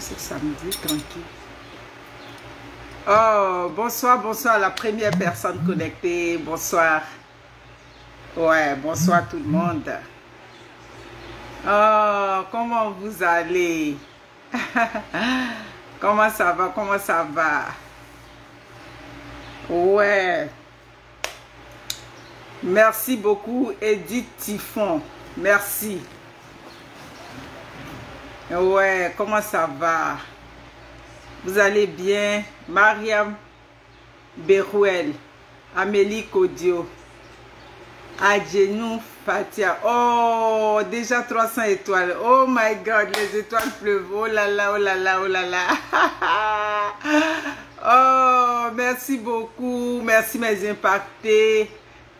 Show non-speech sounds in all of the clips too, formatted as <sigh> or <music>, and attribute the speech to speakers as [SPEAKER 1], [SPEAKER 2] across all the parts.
[SPEAKER 1] c'est samedi, tranquille. Oh, bonsoir, bonsoir la première personne connectée. Bonsoir. Ouais, bonsoir tout le monde. Oh, comment vous allez? <laughs> comment ça va? Comment ça va? Ouais. Merci beaucoup, Edith Typhon. Merci. Ouais, comment ça va? Vous allez bien? Mariam Berouel, Amélie Kodio, Adjenou Oh, déjà 300 étoiles. Oh my God, les étoiles pleuvent. Oh là là, oh là là, oh là là. <laughs> oh, merci beaucoup. Merci mes impactés.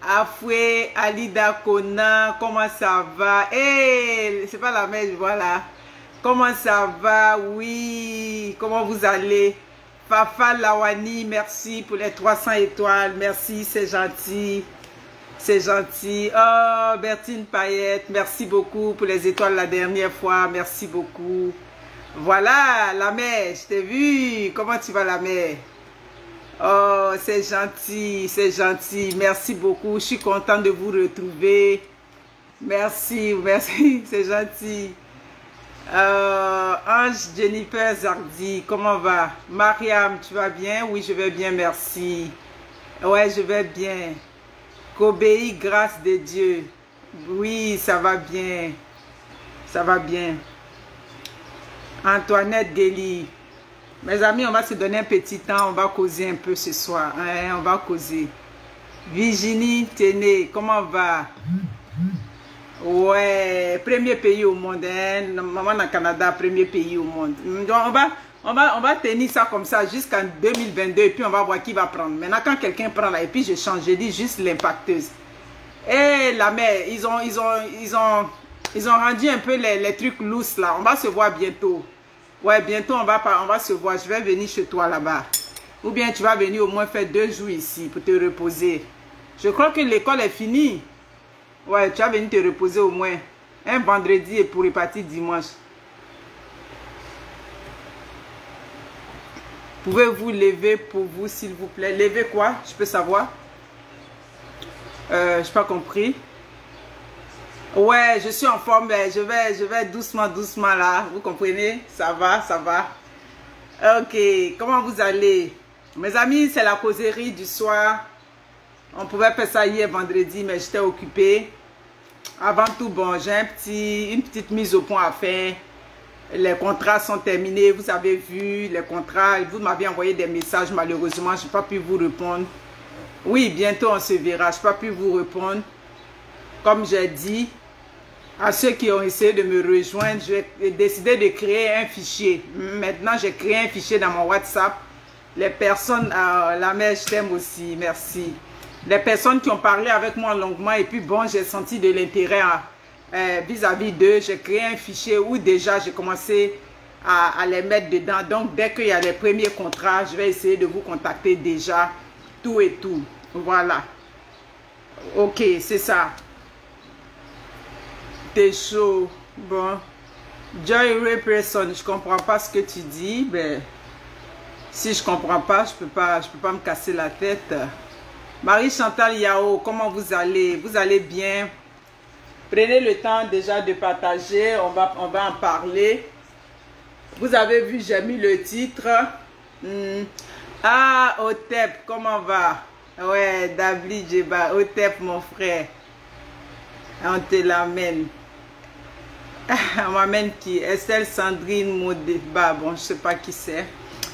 [SPEAKER 1] Afoué, Alida Kona, comment ça va? Eh, c'est pas la même, voilà. Comment ça va? Oui. Comment vous allez? Fafa Lawani, merci pour les 300 étoiles. Merci, c'est gentil. C'est gentil. Oh, Bertine Payette, merci beaucoup pour les étoiles la dernière fois. Merci beaucoup. Voilà, la mère, je t'ai vu. Comment tu vas, la mère? Oh, c'est gentil, c'est gentil. Merci beaucoup. Je suis contente de vous retrouver. Merci, merci, <laughs> c'est gentil. Euh, Ange Jennifer Zardi, comment va? Mariam, tu vas bien? Oui, je vais bien, merci. Ouais, je vais bien. Kobei, grâce de Dieu. Oui, ça va bien. Ça va bien. Antoinette Geli. Mes amis, on va se donner un petit temps. On va causer un peu ce soir. Hein, on va causer. Virginie Téné, comment va? Ouais, premier pays au monde. Hein? Maman au Canada, premier pays au monde. On va, on va, on va tenir ça comme ça jusqu'en 2022 et puis on va voir qui va prendre. Maintenant, quand quelqu'un prend là et puis je change, je dis juste l'impacteuse. Et la mère, ils ont, ils ont, ils ont, ils ont rendu un peu les, les trucs lousses là. On va se voir bientôt. Ouais, bientôt on va, on va se voir. Je vais venir chez toi là-bas. Ou bien tu vas venir au moins faire deux jours ici pour te reposer. Je crois que l'école est finie. Ouais, tu vas venir te reposer au moins un vendredi et pour repartir dimanche. Pouvez-vous lever pour vous, s'il vous plaît? Lever quoi? Je peux savoir? Euh, Je n'ai pas compris. Ouais, je suis en forme. Je vais, je vais doucement, doucement là. Vous comprenez? Ça va, ça va. Ok, comment vous allez? Mes amis, c'est la causerie du soir. On pouvait faire ça hier vendredi, mais j'étais occupée. Avant tout, bon, j'ai un petit, une petite mise au point à faire. Les contrats sont terminés, vous avez vu les contrats. Vous m'avez envoyé des messages, malheureusement, je n'ai pas pu vous répondre. Oui, bientôt on se verra, je n'ai pas pu vous répondre. Comme j'ai dit, à ceux qui ont essayé de me rejoindre, j'ai décidé de créer un fichier. Maintenant, j'ai créé un fichier dans mon WhatsApp. Les personnes, euh, la mère, je t'aime aussi, merci les personnes qui ont parlé avec moi longuement et puis bon, j'ai senti de l'intérêt euh, vis-à-vis d'eux. J'ai créé un fichier où déjà j'ai commencé à, les mettre dedans. Donc, dès qu'il y a les premiers contrats, je vais essayer de vous contacter déjà, tout et tout. Voilà. Ok, c'est ça. T'es chaud. Bon. Joy Ray Person, je comprends pas ce que tu dis. Ben, si je comprends pas, je peux pas, je peux pas me casser la tête. Marie-Chantal Yao, comment vous allez? Vous allez bien? Prenez le temps déjà de partager, on va, en parler. Vous avez vu, j'ai mis le titre. Hmm. Ah, Otep, comment va? Ouais, David Djeba, Otep, mon frère. On te l'amène. <laughs> On m'amène qui? Estelle Sandrine Modeba. Bon, je sais pas qui c'est.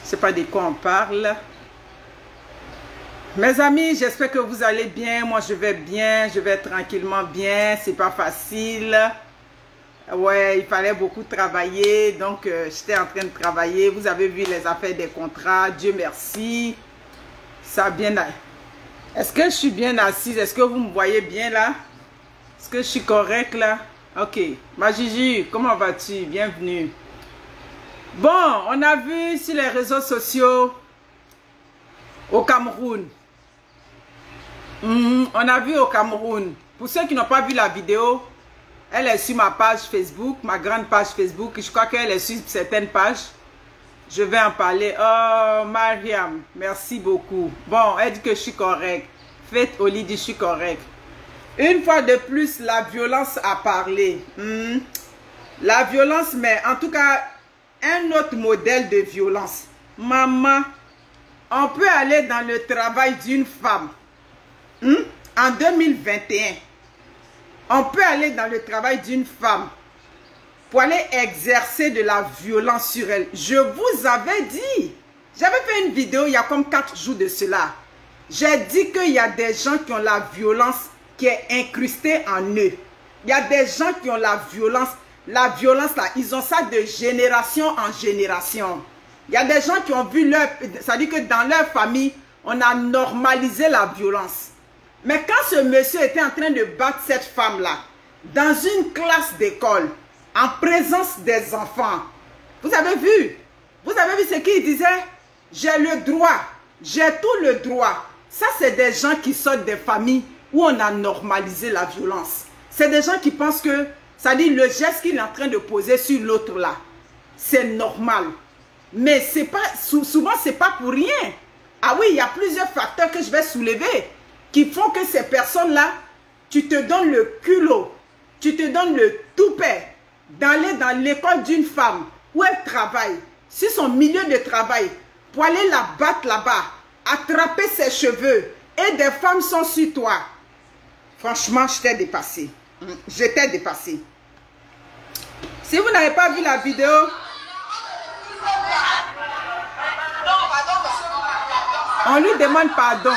[SPEAKER 1] Je sais pas de quoi on parle. Mes amis, j'espère que vous allez bien. Moi, je vais bien. Je vais tranquillement bien. C'est pas facile. Ouais, il fallait beaucoup travailler. Donc, euh, j'étais en train de travailler. Vous avez vu les affaires des contrats. Dieu merci. Ça bien... Est-ce que je suis bien assise? Est-ce que vous me voyez bien là? Est-ce que je suis correct là? Ok. Ma Gigi, comment vas-tu? Bienvenue. Bon, on a vu sur les réseaux sociaux au Cameroun. Mhm, on a vu au Cameroun. Pour ceux qui n'ont pas vu la vidéo, elle est sur ma page Facebook, ma grande page Facebook. Je crois qu'elle est sur certaines pages. Je vais en parler. Oh, Mariam, merci beaucoup. Bon, elle dit que je suis correct. Faites au je suis correct. Une fois de plus, la violence a parlé. Hmm. La violence, mais en tout cas, un autre modèle de violence. Maman, on peut aller dans le travail d'une femme. Hmm? En 2021, on peut aller dans le travail d'une femme pour aller exercer de la violence sur elle. Je vous avais dit, j'avais fait une vidéo il y a comme quatre jours de cela. J'ai dit qu'il y a des gens qui ont la violence qui est incrustée en eux. Il y a des gens qui ont la violence. La violence là, ils ont ça de génération en génération. Il y a des gens qui ont vu leur... Ça dit que dans leur famille, on a normalisé la violence. Mais quand ce monsieur était en train de battre cette femme-là, dans une classe d'école, en présence des enfants, vous avez vu? Vous avez vu ce qu'il disait? J'ai le droit, j'ai tout le droit. Ça, c'est des gens qui sortent des familles où on a normalisé la violence. C'est des gens qui pensent que, ça dit, le geste qu'il est en train de poser sur l'autre là, c'est normal. Mais c'est pas, souvent, c'est pas pour rien. Ah oui, il y a plusieurs facteurs que je vais soulever qui font que ces personnes-là, tu te donnes le culot, tu te donnes le toupet d'aller dans l'école d'une femme où elle travaille, sur son milieu de travail, pour aller la battre là-bas, attraper ses cheveux, et des femmes sont sur toi. Franchement, j'étais dépassée. J'étais dépassée. Si vous n'avez pas vu la vidéo, on lui demande pardon.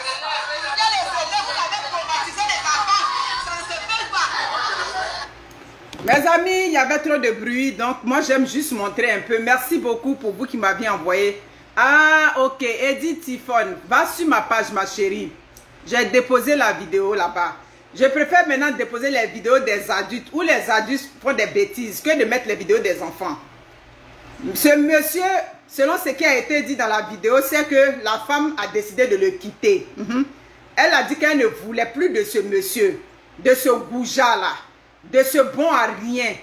[SPEAKER 1] Mes amis, il y avait trop de bruit, donc moi j'aime juste montrer un peu. Merci beaucoup pour vous qui m'avez envoyé. Ah, ok, Edith Tiffon, va sur ma page, ma chérie. J'ai déposé la vidéo là-bas. Je préfère maintenant déposer les vidéos des adultes où les adultes font des bêtises que de mettre les vidéos des enfants. Ce monsieur, selon ce qui a été dit dans la vidéo, c'est que la femme a décidé de le quitter. Mhm. Elle a dit qu'elle ne voulait plus de ce monsieur, de ce goujat-là, de ce bon à rien,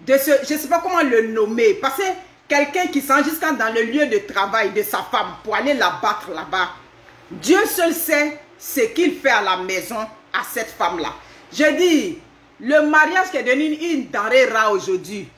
[SPEAKER 1] de ce, je ne sais pas comment le nommer, parce que quelqu'un qui s'enregistre dans le lieu de travail de sa femme pour aller la battre là-bas, Dieu seul sait ce qu'il fait à la maison à cette femme-là. Je dis, le mariage qui est devenu une denrée rare aujourd'hui.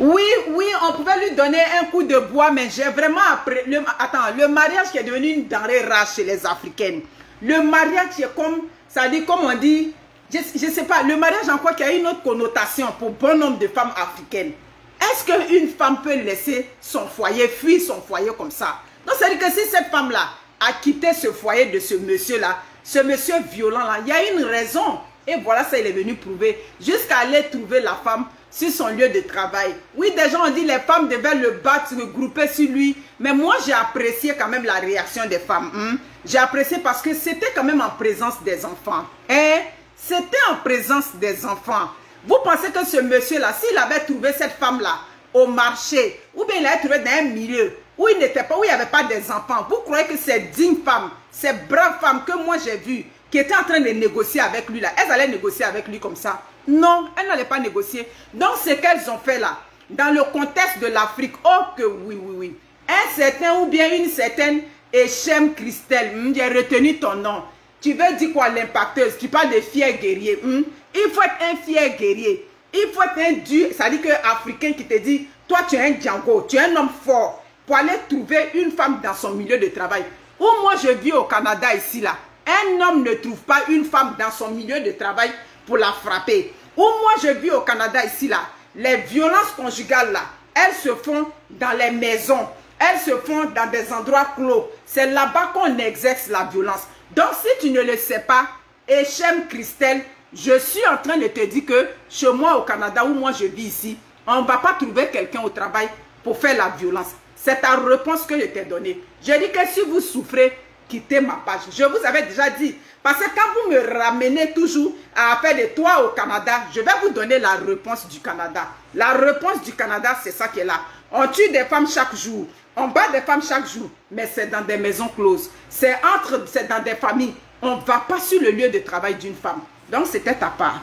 [SPEAKER 1] Oui, oui, on pouvait lui donner un coup de bois, mais j'ai vraiment appris... Le, attends, le mariage qui est devenu une denrée rare chez les Africaines. Le mariage qui est comme, ça dit, comme on dit, je ne sais pas, le mariage en quoi qu'il y a une autre connotation pour bon nombre de femmes africaines. Est-ce qu'une femme peut laisser son foyer, fuir son foyer comme ça? Donc, c'est-à-dire que si cette femme-là a quitté ce foyer de ce monsieur-là, ce monsieur violent-là, il y a une raison. Et voilà, ça, il est venu prouver. Jusqu'à aller trouver la femme sur son lieu de travail. Oui, des gens ont dit les femmes devaient le battre, se regrouper sur lui. Mais moi, j'ai apprécié quand même la réaction des femmes. Hein. J'ai apprécié parce que c'était quand même en présence des enfants. Hein? C'était en présence des enfants. Vous pensez que ce monsieur-là, s'il avait trouvé cette femme-là au marché, ou bien il l'avait trouvé dans un milieu, où il n'était pas, où il n'y avait pas des enfants, vous croyez que ces dignes femmes, ces braves femmes que moi j'ai vues, qui étaient en train de négocier avec lui là, elles allaient négocier avec lui comme ça? Non, elles n'allaient pas négocier. Donc ce qu'elles ont fait là, dans le contexte de l'Afrique, oh que oui, oui, oui. Un certain ou bien une certaine Echem Christelle, hmm, j'ai retenu ton nom. Tu veux dire quoi l'impacteuse? Tu parles de fier guerrier. Hmm? Il faut être un fier guerrier. Il faut être un dur, ça dit que Africain qui te dit, toi tu es un Django, tu es un homme fort pour aller trouver une femme dans son milieu de travail. Ou moi je vis au Canada ici là, un homme ne trouve pas une femme dans son milieu de travail pour la frapper. Ou moi, je vis au Canada ici, là, les violences conjugales, là, elles se font dans les maisons. Elles se font dans des endroits clos. C'est là-bas qu'on exerce la violence. Donc, si tu ne le sais pas, Echem Christelle, je suis en train de te dire que chez moi au Canada, où moi je vis ici, on ne va pas trouver quelqu'un au travail pour faire la violence. C'est ta réponse que je t'ai donnée. Je dis que si vous souffrez, quittez ma page. Je vous avais déjà dit. Parce que quand vous me ramenez toujours à faire de toi au Canada, je vais vous donner la réponse du Canada. La réponse du Canada, c'est ça qui est là. On tue des femmes chaque jour. On bat des femmes chaque jour. Mais c'est dans des maisons closes. C'est entre, c'est dans des familles. On ne va pas sur le lieu de travail d'une femme. Donc, c'était ta part.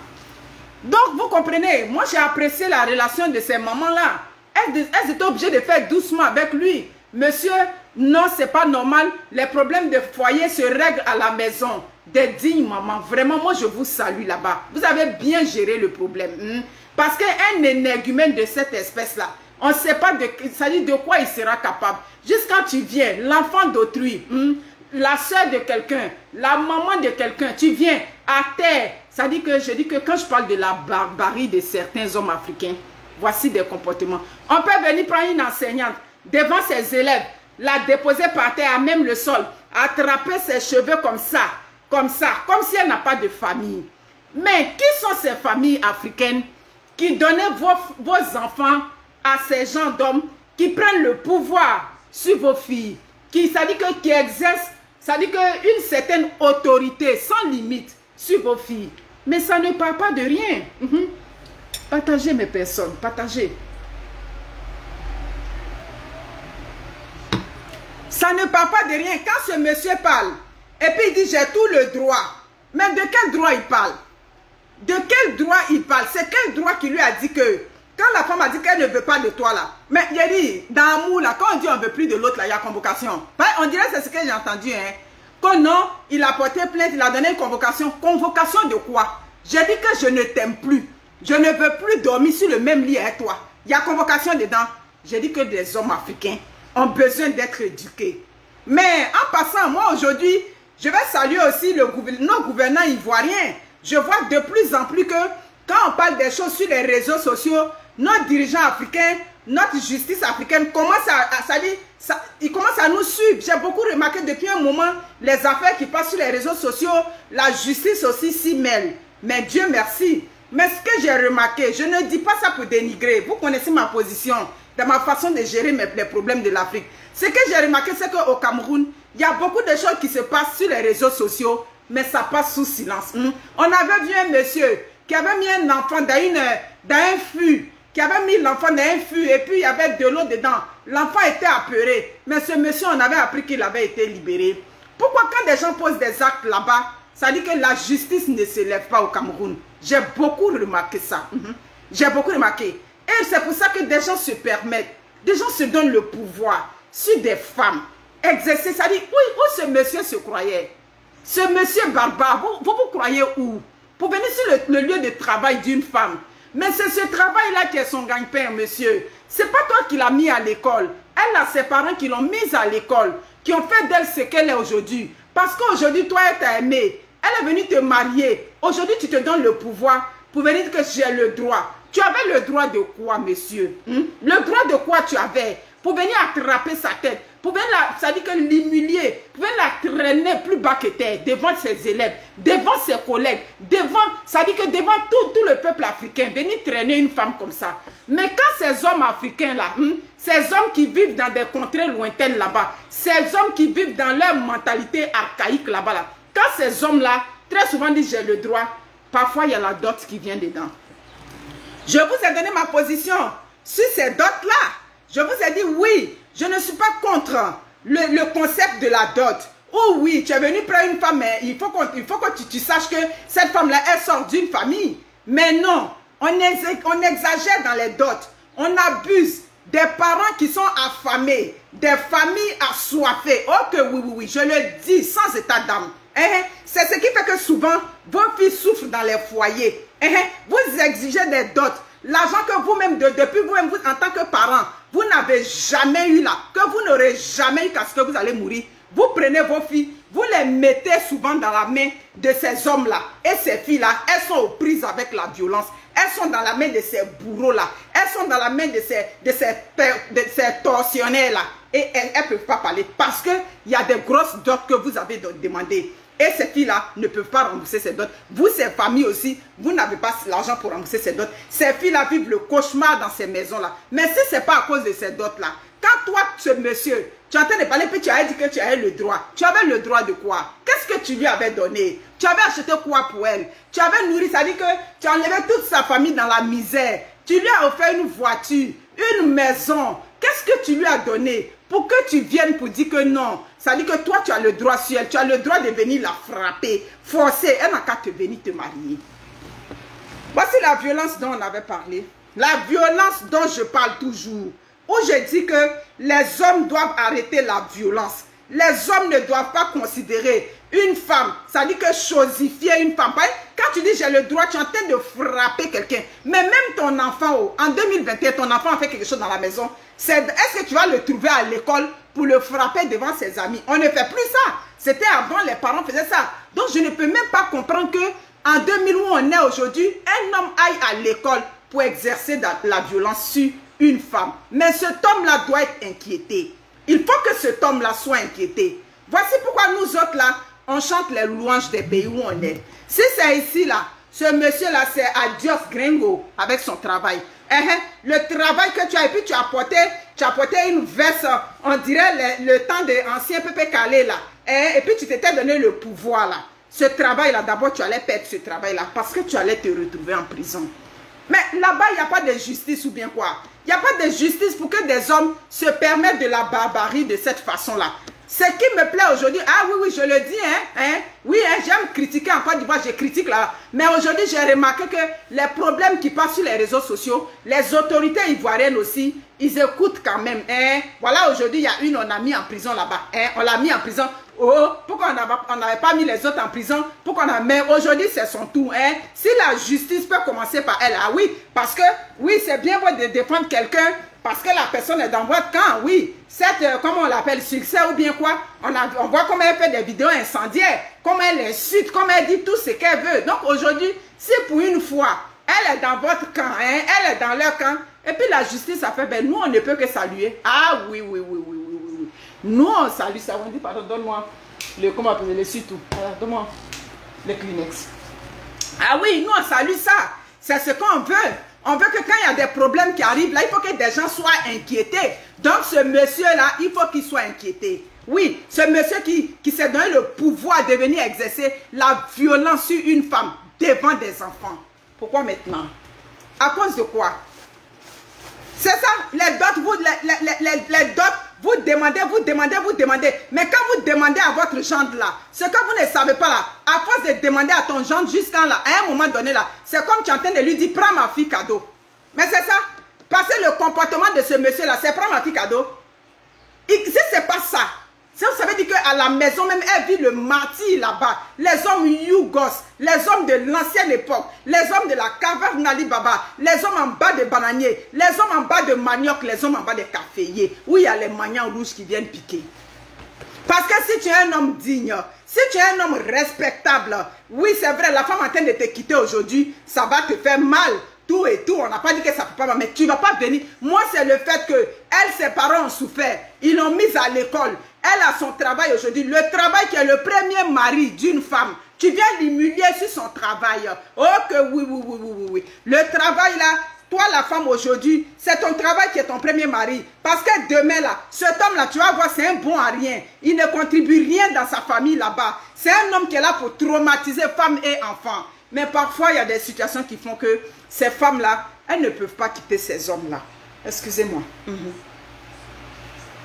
[SPEAKER 1] Donc, vous comprenez, moi, j'ai apprécié la relation de ces mamans-là. Elles, étaient obligées de faire doucement avec lui. Monsieur, non, c'est pas normal. Les problèmes de foyer se règlent à la maison. Des dignes mamans. Vraiment, moi, je vous salue là-bas. Vous avez bien géré le problème. Hmm? Parce qu'un énergumène de cette espèce-là, on ne sait pas de, de quoi il sera capable. Jusqu'à tu viens, l'enfant d'autrui, hmm? la soeur de quelqu'un, la maman de quelqu'un, tu viens à terre. Ça dit que je dis que quand je parle de la barbarie de certains hommes africains, voici des comportements. On peut venir prendre une enseignante devant ses élèves, la déposer par terre à même le sol, attraper ses cheveux comme ça, comme ça, comme si elle n'a pas de famille. Mais qui sont ces familles africaines qui donnaient vos, vos enfants ces gens d'hommes qui prennent le pouvoir sur vos filles, qui, ça dit que, qui exercent, ça dit qu'une certaine autorité sans limite sur vos filles. Mais ça ne parle pas de rien. Mhm. Partagez mes personnes, partagez. Ça ne parle pas de rien. Quand ce monsieur parle, et puis il dit j'ai tout le droit. Mais de quel droit il parle? De quel droit il parle? C'est quel droit qui lui a dit que quand la femme a dit qu'elle ne veut pas de toi là, mais a dit, dans l'amour là, quand on dit on veut plus de l'autre là, il y a convocation. On dirait c'est ce que j'ai entendu, hein. Que non, il a porté plainte, il a donné une convocation. Convocation de quoi? J'ai dit que je ne t'aime plus. Je ne veux plus dormir sur le même lit avec toi. Il y a convocation dedans. J'ai dit que des hommes africains ont besoin d'être éduqués. Mais en passant, moi aujourd'hui, je vais saluer aussi le nos gouvernants ivoiriens. Je vois de plus en plus que quand on parle des choses sur les réseaux sociaux, nos dirigeants africains, notre justice africaine commence à, ça ils commencent à nous suivre. J'ai beaucoup remarqué depuis un moment les affaires qui passent sur les réseaux sociaux, la justice aussi s'y mêle. Mais Dieu merci. Mais ce que j'ai remarqué, je ne dis pas ça pour dénigrer. Vous connaissez ma position, de ma façon de gérer les problèmes de l'Afrique. Ce que j'ai remarqué, c'est qu'au Cameroun, il y a beaucoup de choses qui se passent sur les réseaux sociaux, mais ça passe sous silence. Hmm? On avait vu un monsieur qui avait mis un enfant dans, une, dans un fût, qui avait mis l'enfant dans un fût et puis il y avait de l'eau dedans. L'enfant était apeuré, mais ce monsieur, on avait appris qu'il avait été libéré. Pourquoi quand des gens posent des actes là-bas, ça dit que la justice ne s'élève pas au Cameroun? J'ai beaucoup remarqué ça. Hmm? J'ai beaucoup remarqué. Et c'est pour ça que des gens se permettent, des gens se donnent le pouvoir sur des femmes. Exercer, ça dit, oui, où ce monsieur se croyait? Ce monsieur barbare, vous vous, croyez où? Pour venir sur le, lieu de travail d'une femme. Mais c'est ce travail-là qui est son gagne-pain, monsieur. C'est pas toi qui l'as mis à l'école. Elle a ses parents qui l'ont mise à l'école, qui ont fait d'elle ce qu'elle est aujourd'hui. Parce qu'aujourd'hui, toi, elle t'a aimé. Elle est venue te marier. Aujourd'hui, tu te donnes le pouvoir pour venir dire que j'ai le droit. Tu avais le droit de quoi, monsieur? Hmm? Le droit de quoi tu avais Pour venir attraper sa tête, pour venir, ça dit que l'humilier, pour venir la traîner plus bas que terre, devant ses élèves, devant ses collègues, devant, ça dit que devant tout, tout le peuple africain, venir traîner une femme comme ça. Mais quand ces hommes africains-là, hmm, ces hommes qui vivent dans des contrées lointaines là-bas, ces hommes qui vivent dans leur mentalité archaïque là-bas, là, quand ces hommes-là, très souvent disent j'ai le droit, parfois il y a la dot qui vient dedans. Je vous ai donné ma position sur ces dots-là. Je vous ai dit oui, je ne suis pas contre le, concept de la dot. Oh oui, tu es venu prendre une femme, mais il faut, faut que tu, saches que cette femme-là, elle sort d'une famille. Mais non, on, on exagère dans les dots. On abuse des parents qui sont affamés, des familles assoiffées. Oh que oui, oui, oui, je le dis sans état d'âme. Eh, eh, c'est ce qui fait que souvent, vos filles souffrent dans les foyers. Eh, vous exigez des dots. L'argent que vous-même, depuis vous-même, vous, en tant que parent, vous n'avez jamais eu là, que vous n'aurez jamais eu parce que vous allez mourir. Vous prenez vos filles, vous les mettez souvent dans la main de ces hommes-là. Et ces filles-là, elles sont aux prises avec la violence. Elles sont dans la main de ces bourreaux-là. Elles sont dans la main de ces, de ces, de ces tortionnaires-là. Et elles ne peuvent pas parler parce qu'il y a des grosses dots que vous avez demandées. Et ces filles-là ne peuvent pas rembourser ces dots. Vous, ces familles aussi, vous n'avez pas l'argent pour rembourser ces dots. Ces filles-là vivent le cauchemar dans ces maisons-là. Mais si ce n'est pas à cause de ces dots-là, quand toi, ce monsieur, tu es en train de parler, puis tu as dit que tu avais le droit. Tu avais le droit de quoi? Qu'est-ce que tu lui avais donné? Tu avais acheté quoi pour elle? Tu avais nourri, ça dit que tu enlevé toute sa famille dans la misère. Tu lui as offert une voiture, une maison. Qu'est-ce que tu lui as donné pour que tu viennes pour dire que non? Ça dit que toi, tu as le droit sur elle. Tu as le droit de venir la frapper, forcer. Elle n'a qu'à te venir te marier. Voici la violence dont on avait parlé. La violence dont je parle toujours où je dis que les hommes doivent arrêter la violence. Les hommes ne doivent pas considérer une femme, ça dit que chosifier une femme. Quand tu dis j'ai le droit, tu es en train de frapper quelqu'un. Mais même ton enfant, oh, en 2021, ton enfant a fait quelque chose dans la maison. Est-ce que tu vas le trouver à l'école le frapper devant ses amis On ne fait plus ça. C'était avant, les parents faisaient ça. Donc je ne peux même pas comprendre que en 2000 où on est aujourd'hui, un homme aille à l'école pour exercer la violence sur une femme. Mais cet homme-là doit être inquiété. Il faut que cet homme-là soit inquiété. Voici pourquoi nous autres là, on chante les louanges des pays où on est. Si c'est ici là, ce monsieur-là, c'est Adios Gringo avec son travail. Eh, eh, le travail que tu as, et puis tu as porté une veste, on dirait le, temps de l'ancien Pépé Calais là. Eh, et puis tu t'étais donné le pouvoir là. Ce travail-là, d'abord tu allais perdre ce travail-là parce que tu allais te retrouver en prison. Mais là-bas, il n'y a pas de justice ou bien quoi? Il n'y a pas de justice pour que des hommes se permettent de la barbarie de cette façon-là. Ce qui me plaît aujourd'hui, ah oui, oui, je le dis, hein, hein oui, hein, j'aime critiquer en Côte d'Ivoire, je critique là. Mais aujourd'hui, j'ai remarqué que les problèmes qui passent sur les réseaux sociaux, les autorités ivoiriennes aussi, ils écoutent quand même. Hein. Voilà, aujourd'hui, il y a une, on a mis en prison là-bas. Hein, on l'a mis en prison. Oh, pourquoi on n'avait pas mis les autres en prison? Pourquoi on a... Mais aujourd'hui, c'est son tour. Hein? Si la justice peut commencer par elle, ah oui, parce que, oui, c'est bien de défendre quelqu'un parce que la personne est dans votre camp, oui. Cette, euh, comment on l'appelle, succès ou bien quoi on, voit comment elle fait des vidéos incendiaires, comment elle insulte, comment elle dit tout ce qu'elle veut. Donc aujourd'hui, si pour une fois, elle est dans votre camp, hein, elle est dans leur camp, et puis la justice a fait, ben nous, on ne peut que saluer. Ah oui, oui, oui, oui. Nous, on salue ça. On dit, pardon, donne-moi le, comment appeler, le surtout. Donne-moi le Kleenex. Ah oui, nous, on salue ça. C'est ce qu'on veut. On veut que quand il y a des problèmes qui arrivent, là, il faut que des gens soient inquiétés. Donc, ce monsieur-là, il faut qu'il soit inquiété. Oui, ce monsieur qui, qui s'est donné le pouvoir de venir exercer la violence sur une femme devant des enfants. Pourquoi maintenant? À cause de quoi? C'est ça, les dots, vous, les, les, les vous demandez, vous demandez, vous demandez. Mais quand vous demandez à votre gendre là, ce que vous ne savez pas là, à force de demander à ton gendre jusqu'à là, à un moment donné là, c'est comme tu es en train de lui dire, prends ma fille cadeau. Mais c'est ça. Parce que le comportement de ce monsieur là, c'est prends ma fille cadeau. Et si c'est pas ça, ça veut dire qu'à la maison même, elle vit le martyr là-bas. Les hommes Yougos, les hommes de l'ancienne époque, les hommes de la caverne Ali Baba, les hommes en bas de bananier, les hommes en bas de manioc, les hommes en bas de caféiers, où il y a les magnans rouges qui viennent piquer? Parce que si tu es un homme digne, si tu es un homme respectable, oui c'est vrai, la femme en train de te quitter aujourd'hui, ça va te faire mal tout et tout. On n'a pas dit que ça ne peut pas, mais tu ne vas pas venir. Moi, c'est le fait que elle, ses parents ont souffert. Ils l'ont mise à l'école. Elle a son travail aujourd'hui. Le travail qui est le premier mari d'une femme. Tu viens l'humilier sur son travail. Oh que oui, oui, oui, oui, oui. Le travail là, toi la femme aujourd'hui, c'est ton travail qui est ton premier mari. Parce que demain là, cet homme là, tu vas voir, c'est un bon à rien. Il ne contribue rien dans sa famille là-bas. C'est un homme qui est là pour traumatiser femmes et enfants. Mais parfois, il y a des situations qui font que ces femmes-là, elles ne peuvent pas quitter ces hommes-là. Excusez-moi. Mhm.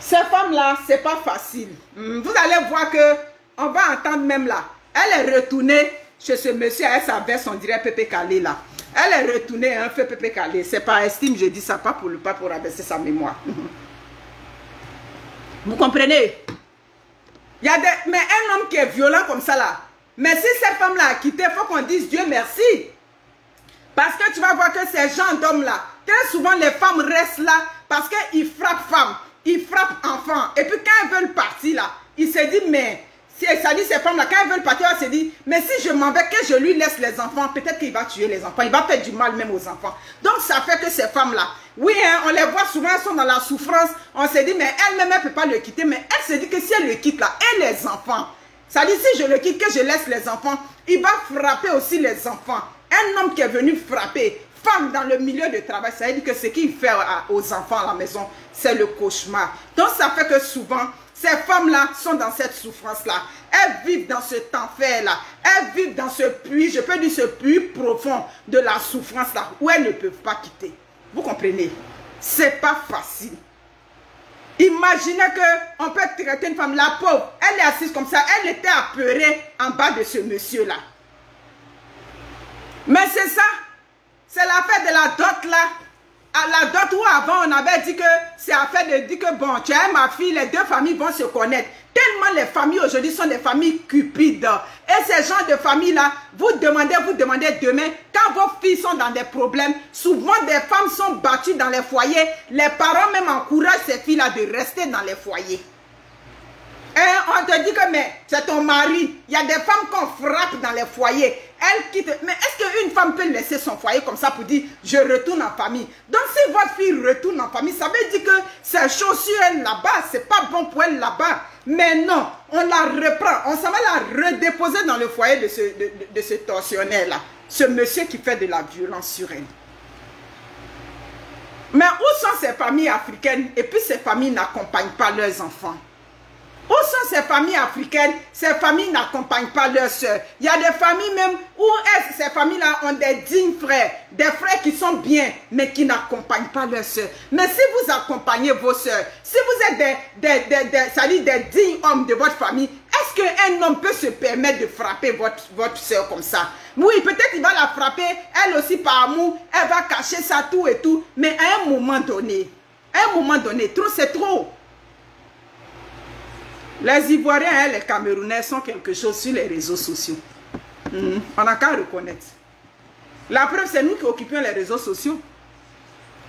[SPEAKER 1] Ces femmes-là, c'est pas facile. Mhm. Vous allez voir que on va entendre même là. Elle est retournée chez ce monsieur avec sa veste, on dirait Pépé Calé là. Elle est retournée un peu Pépé Calé. C'est pas estime, je dis ça pas pour, pas pour abaisser sa mémoire. <laughs> Vous comprenez? Y a des, mais un homme qui est violent comme ça là, mais si cette femme-là a quitté, il faut qu'on dise Dieu merci. Parce que tu vas voir que ces gens d'hommes-là, très souvent les femmes restent là parce qu'ils frappent femmes, ils frappent enfants. Et puis quand elles veulent partir là, ils se disent mais ça dit ces femmes-là, quand elles veulent partir, elles se disent, mais si je m'en vais, que je lui laisse les enfants, peut-être qu'il va tuer les enfants, il va faire du mal même aux enfants. Donc ça fait que ces femmes-là, oui, hein, on les voit souvent, elles sont dans la souffrance, on se dit, mais elle-même, elle ne peut pas le quitter, mais elle se dit que si elle le quitte là, et les enfants, ça dit, si je le quitte, que je laisse les enfants, il va frapper aussi les enfants. Un homme qui est venu frapper, femme dans le milieu de travail, ça veut dire que ce qu'il fait aux enfants à la maison, c'est le cauchemar. Donc ça fait que souvent, ces femmes-là sont dans cette souffrance-là. Elles vivent dans cet enfer-là. Elles vivent dans ce puits, je peux dire ce puits profond de la souffrance-là, où elles ne peuvent pas quitter. Vous comprenez? C'est pas facile. Imaginez qu'on peut traiter une femme, la pauvre, elle est assise comme ça, elle était apeurée en bas de ce monsieur-là. Mais c'est ça, c'est l'affaire de la dot là à la dot où avant on avait dit que c'est affaire de dire que bon, tu as ma fille, les deux familles vont se connaître. Tellement les familles aujourd'hui sont des familles cupides. Et ces gens de familles-là, vous demandez, vous demandez demain, quand vos filles sont dans des problèmes, souvent des femmes sont battues dans les foyers. Les parents même encouragent ces filles-là de rester dans les foyers. Et on te dit que mais c'est ton mari. Il y a des femmes qu'on frappe dans les foyers. Elle quitte. Mais est-ce qu'une femme peut laisser son foyer comme ça pour dire je retourne en famille? Donc si votre fille retourne en famille, ça veut dire que ses chaussures là-bas, c'est pas bon pour elle là-bas. Mais non, on la reprend. On s'en va la redéposer dans le foyer de ce, de, de ce tortionnaire-là. Ce monsieur qui fait de la violence sur elle. Mais où sont ces familles africaines? Et puis ces familles n'accompagnent pas leurs enfants où sont ces familles africaines Ces familles n'accompagnent pas leurs soeurs. Il y a des familles même où ces familles-là ont des dignes frères, des frères qui sont bien, mais qui n'accompagnent pas leurs soeurs. Mais si vous accompagnez vos soeurs, si vous êtes des, des, des, des, des dignes hommes de votre famille, est-ce qu'un homme peut se permettre de frapper votre, votre soeur comme ça? Oui, peut-être il va la frapper, elle aussi par amour, elle va cacher ça tout et tout, mais à un moment donné, à un moment donné, trop c'est trop. Les Ivoiriens et les Camerounais sont quelque chose sur les réseaux sociaux. Hmm. On n'a qu'à reconnaître. La preuve, c'est nous qui occupons les réseaux sociaux.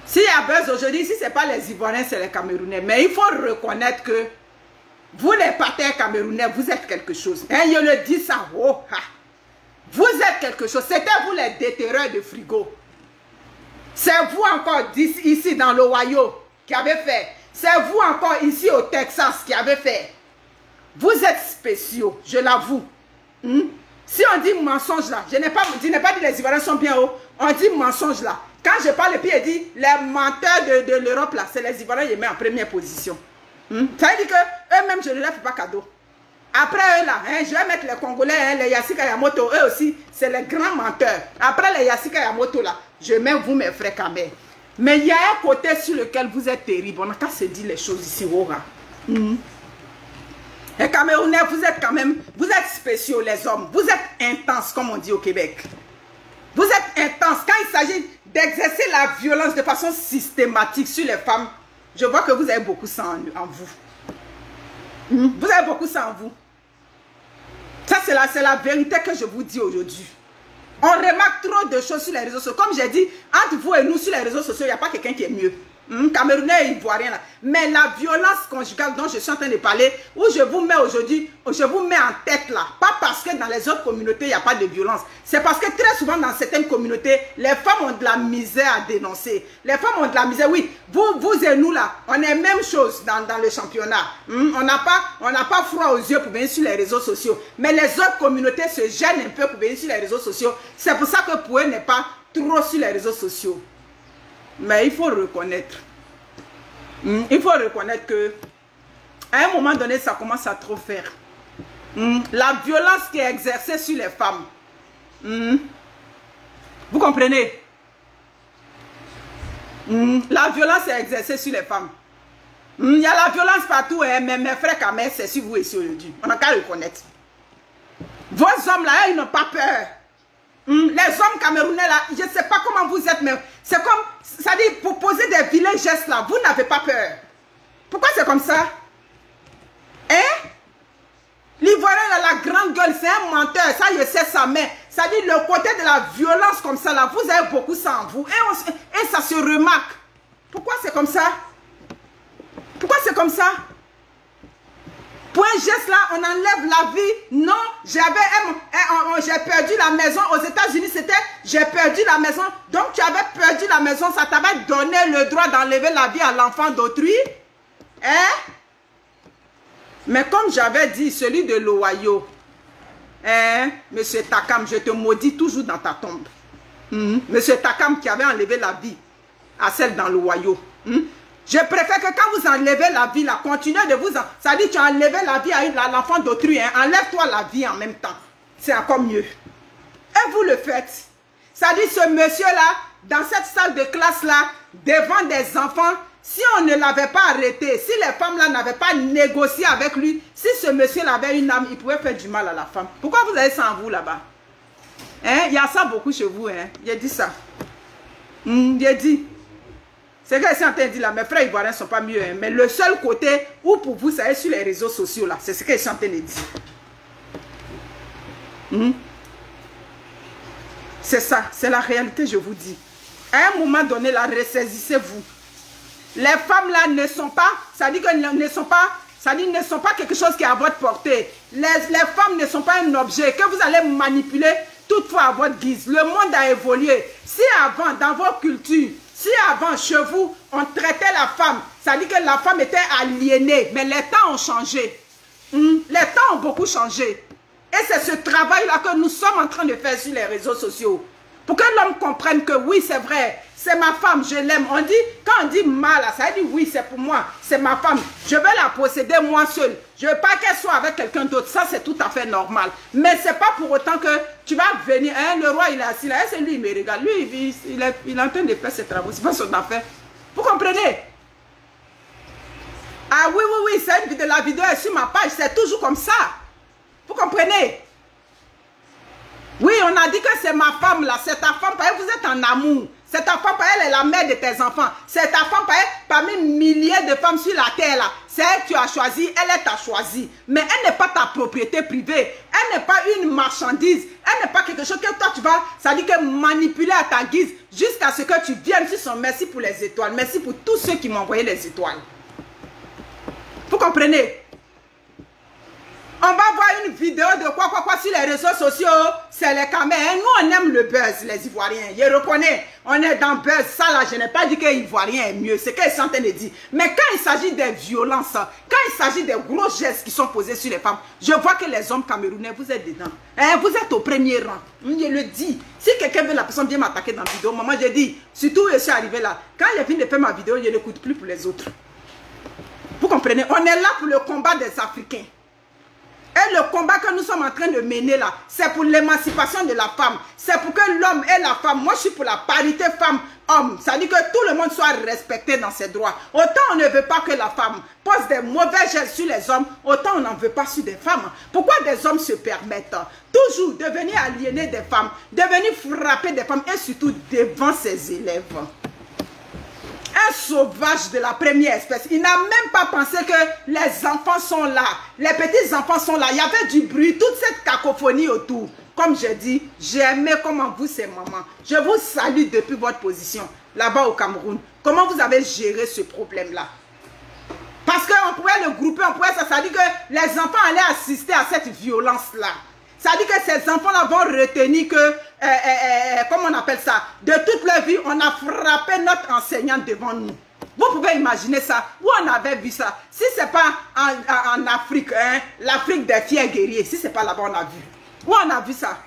[SPEAKER 1] S'il y a buzz aujourd'hui, si ce n'est pas les Ivoiriens, c'est les Camerounais. Mais il faut reconnaître que vous, les patères camerounais, vous êtes quelque chose. Et je le dis ça. Oh, Vous êtes quelque chose. C'était vous les déterreurs de frigo. C'est vous encore ici dans l'Ohio qui avez fait. C'est vous encore ici au Texas qui avez fait. Vous êtes spéciaux, je l'avoue. Hmm? Si on dit mensonge là, je n'ai pas, dit les Ivoiriens sont bien hauts. On dit mensonge là. Quand je parle, puis il dit les menteurs de, l'Europe là, c'est les Ivoiriens, ils mettent en première position. Hmm? Ça veut dire que eux-mêmes, je ne leur fais pas cadeau. Après eux là, hein, je vais mettre les Congolais, hein, les Yassika Yamoto, eux aussi, c'est les grands menteurs. Après les Yassika Yamoto là, je mets vous mes frères même. Mais il y a un côté sur lequel vous êtes terrible. On n'a qu'à se dire les choses ici, Wora. Les Camerounais, vous êtes quand même, vous êtes spéciaux les hommes. Vous êtes intenses comme on dit au Québec. Vous êtes intenses. Quand il s'agit d'exercer la violence de façon systématique sur les femmes, je vois que vous avez beaucoup ça en, vous. Hmm? Vous avez beaucoup ça en vous. Ça, c'est la, la vérité que je vous dis aujourd'hui. On remarque trop de choses sur les réseaux sociaux. Comme j'ai dit, entre vous et nous sur les réseaux sociaux, il n'y a pas quelqu'un qui est mieux. Hmm, Camerounais et Ivoirien là. Mais la violence conjugale dont je suis en train de parler, où je vous mets aujourd'hui, je vous mets en tête là. Pas parce que dans les autres communautés, il n'y a pas de violence. C'est parce que très souvent dans certaines communautés, les femmes ont de la misère à dénoncer. Les femmes ont de la misère, oui. Vous, vous et nous là, on est même chose dans, dans le championnat. Hmm, on n'a pas, pas froid aux yeux pour venir sur les réseaux sociaux. Mais les autres communautés se gênent un peu pour venir sur les réseaux sociaux. C'est pour ça que eux n'est pas trop sur les réseaux sociaux. Mais il faut reconnaître. Hmm, il faut reconnaître que à un moment donné, ça commence à trop faire. Hmm, la violence qui est exercée sur les femmes. Hmm, vous comprenez? La violence est exercée sur les femmes. Il y a la violence partout, hein, mais mes frères même, c'est sur vous et sur le. On n'a qu'à reconnaître. Vos hommes là, ils n'ont pas peur. Les hommes camerounais là, je ne sais pas comment vous êtes, mais c'est comme ça dit, pour poser des vilains gestes là, vous n'avez pas peur. Pourquoi c'est comme ça? Hein? L'ivoirien a la grande gueule, c'est un menteur, ça je sais ça, mais ça dit le côté de la violence comme ça là, vous avez beaucoup ça en vous. Et ça se remarque. Pourquoi c'est comme ça? Pourquoi c'est comme ça? Point geste là, on enlève la vie. Non, j'avais, j'ai perdu la maison. Aux États-Unis, c'était, j'ai perdu la maison. Donc, tu avais perdu la maison. Ça t'avait donné le droit d'enlever la vie à l'enfant d'autrui. Hein? Mais comme j'avais dit, celui de l'Ohio, hein, Monsieur Takam, je te maudis toujours dans ta tombe. Hmm? Monsieur Takam qui avait enlevé la vie à celle dans l'Ohio. Hmm? Je préfère que quand vous enlevez la vie, là, continuez de vous... Ça dit, tu as la vie à l'enfant d'autrui. Hein? Enlève-toi la vie en même temps. C'est encore mieux. Et vous le faites. Ça dit, ce monsieur-là, dans cette salle de classe-là, devant des enfants, si on ne l'avait pas arrêté, si les femmes-là n'avaient pas négocié avec lui, si ce monsieur-là avait une âme, il pouvait faire du mal à la femme. Pourquoi vous avez ça en vous là-bas? Hein? Il y a ça beaucoup chez vous. Hein? J'ai dit ça. Hmm, j'ai dit. C'est que c'est en train de dire là, mes frères ivoiriens ne sont pas mieux. Hein. Mais le seul côté où pour vous, ça est sur les réseaux sociaux là. C'est ce je suis en train de dire. Hmm? C'est ça, c'est la réalité, je vous dis. À un moment donné, là, ressaisissez-vous. Les femmes là ne sont pas, ça dit que ne sont pas, ça dit ne sont pas quelque chose qui est à votre portée. Les, les femmes ne sont pas un objet que vous allez manipuler toutefois à votre guise. Le monde a évolué. Si avant, dans vos cultures, si avant, chez vous, on traitait la femme, ça dit que la femme était aliénée, mais les temps ont changé. Hmm? Les temps ont beaucoup changé. Et c'est ce travail-là que nous sommes en train de faire sur les réseaux sociaux. Pour que l'homme comprenne que oui, c'est vrai, c'est ma femme, je l'aime. On dit, quand on dit mal, ça dit oui, c'est pour moi, c'est ma femme. Je veux la posséder moi seule. Je veux pas qu'elle soit avec quelqu'un d'autre. Ça, c'est tout à fait normal. Mais c'est pas pour autant que tu vas venir, hein, le roi, il est assis là, c'est lui, il me regarde. Lui, il, est, il est en train de faire ses travaux. C'est pas son affaire. Vous comprenez? Ah oui, oui, oui, c'est de la vidéo est sur ma page. C'est toujours comme ça. Vous comprenez? Oui, on a dit que c'est ma femme là. C'est ta femme. Vous êtes en amour. C'est ta femme, elle est la mère de tes enfants. C'est ta femme, elle, parmi milliers de femmes sur la terre là. C'est elle que tu as choisi, elle est ta choisie. Mais elle n'est pas ta propriété privée. Elle n'est pas une marchandise. Elle n'est pas quelque chose que toi tu vas, ça dit que manipuler à ta guise jusqu'à ce que tu viennes sur son merci pour les étoiles. Merci pour tous ceux qui m'ont envoyé les étoiles. Vous comprenez? On va voir une vidéo de quoi, quoi, quoi sur les réseaux sociaux. C'est les caméras. Nous, on aime le buzz, les Ivoiriens. Je reconnais. On est dans buzz. Ça, là, je n'ai pas dit que l'Ivoirien est mieux. C'est qu'ils sont en train de dire. Mais quand il s'agit des violences, quand il s'agit des gros gestes qui sont posés sur les femmes, je vois que les hommes camerounais, vous êtes dedans. Hein, vous êtes au premier rang. Je le dis. Si quelqu'un veut, la personne vient m'attaquer dans la vidéo, maman, j'ai dit, surtout je suis arrivé là. Quand j'ai fini de faire ma vidéo, je n'écoute plus pour les autres. Vous comprenez? On est là pour le combat des Africains. Et le combat que nous sommes en train de mener là, c'est pour l'émancipation de la femme. C'est pour que l'homme et la femme, moi je suis pour la parité femme-homme. Ça dit que tout le monde soit respecté dans ses droits. Autant on ne veut pas que la femme pose des mauvais gestes sur les hommes, autant on n'en veut pas sur des femmes. Pourquoi des hommes se permettent toujours de venir aliéner des femmes, de venir frapper des femmes et surtout devant ses élèves? Un sauvage de la première espèce. Il n'a même pas pensé que les enfants sont là. Les petits enfants sont là. Il y avait du bruit, toute cette cacophonie autour. Comme je dis, j'ai aimé comment vous, c'est maman. Je vous salue depuis votre position là-bas au Cameroun. Comment vous avez géré ce problème-là? Parce qu'on pouvait le grouper, on pouvait ça. Ça dit que les enfants allaient assister à cette violence-là. Ça dit que ces enfants-là vont retenir que, euh, euh, euh, comment on appelle ça, de toute leur vie, on a frappé notre enseignant devant nous. Vous pouvez imaginer ça. Où on avait vu ça Si ce n'est pas en, Afrique, hein, l'Afrique des fiers guerriers, si ce n'est pas là-bas, on a vu. Où on a vu ça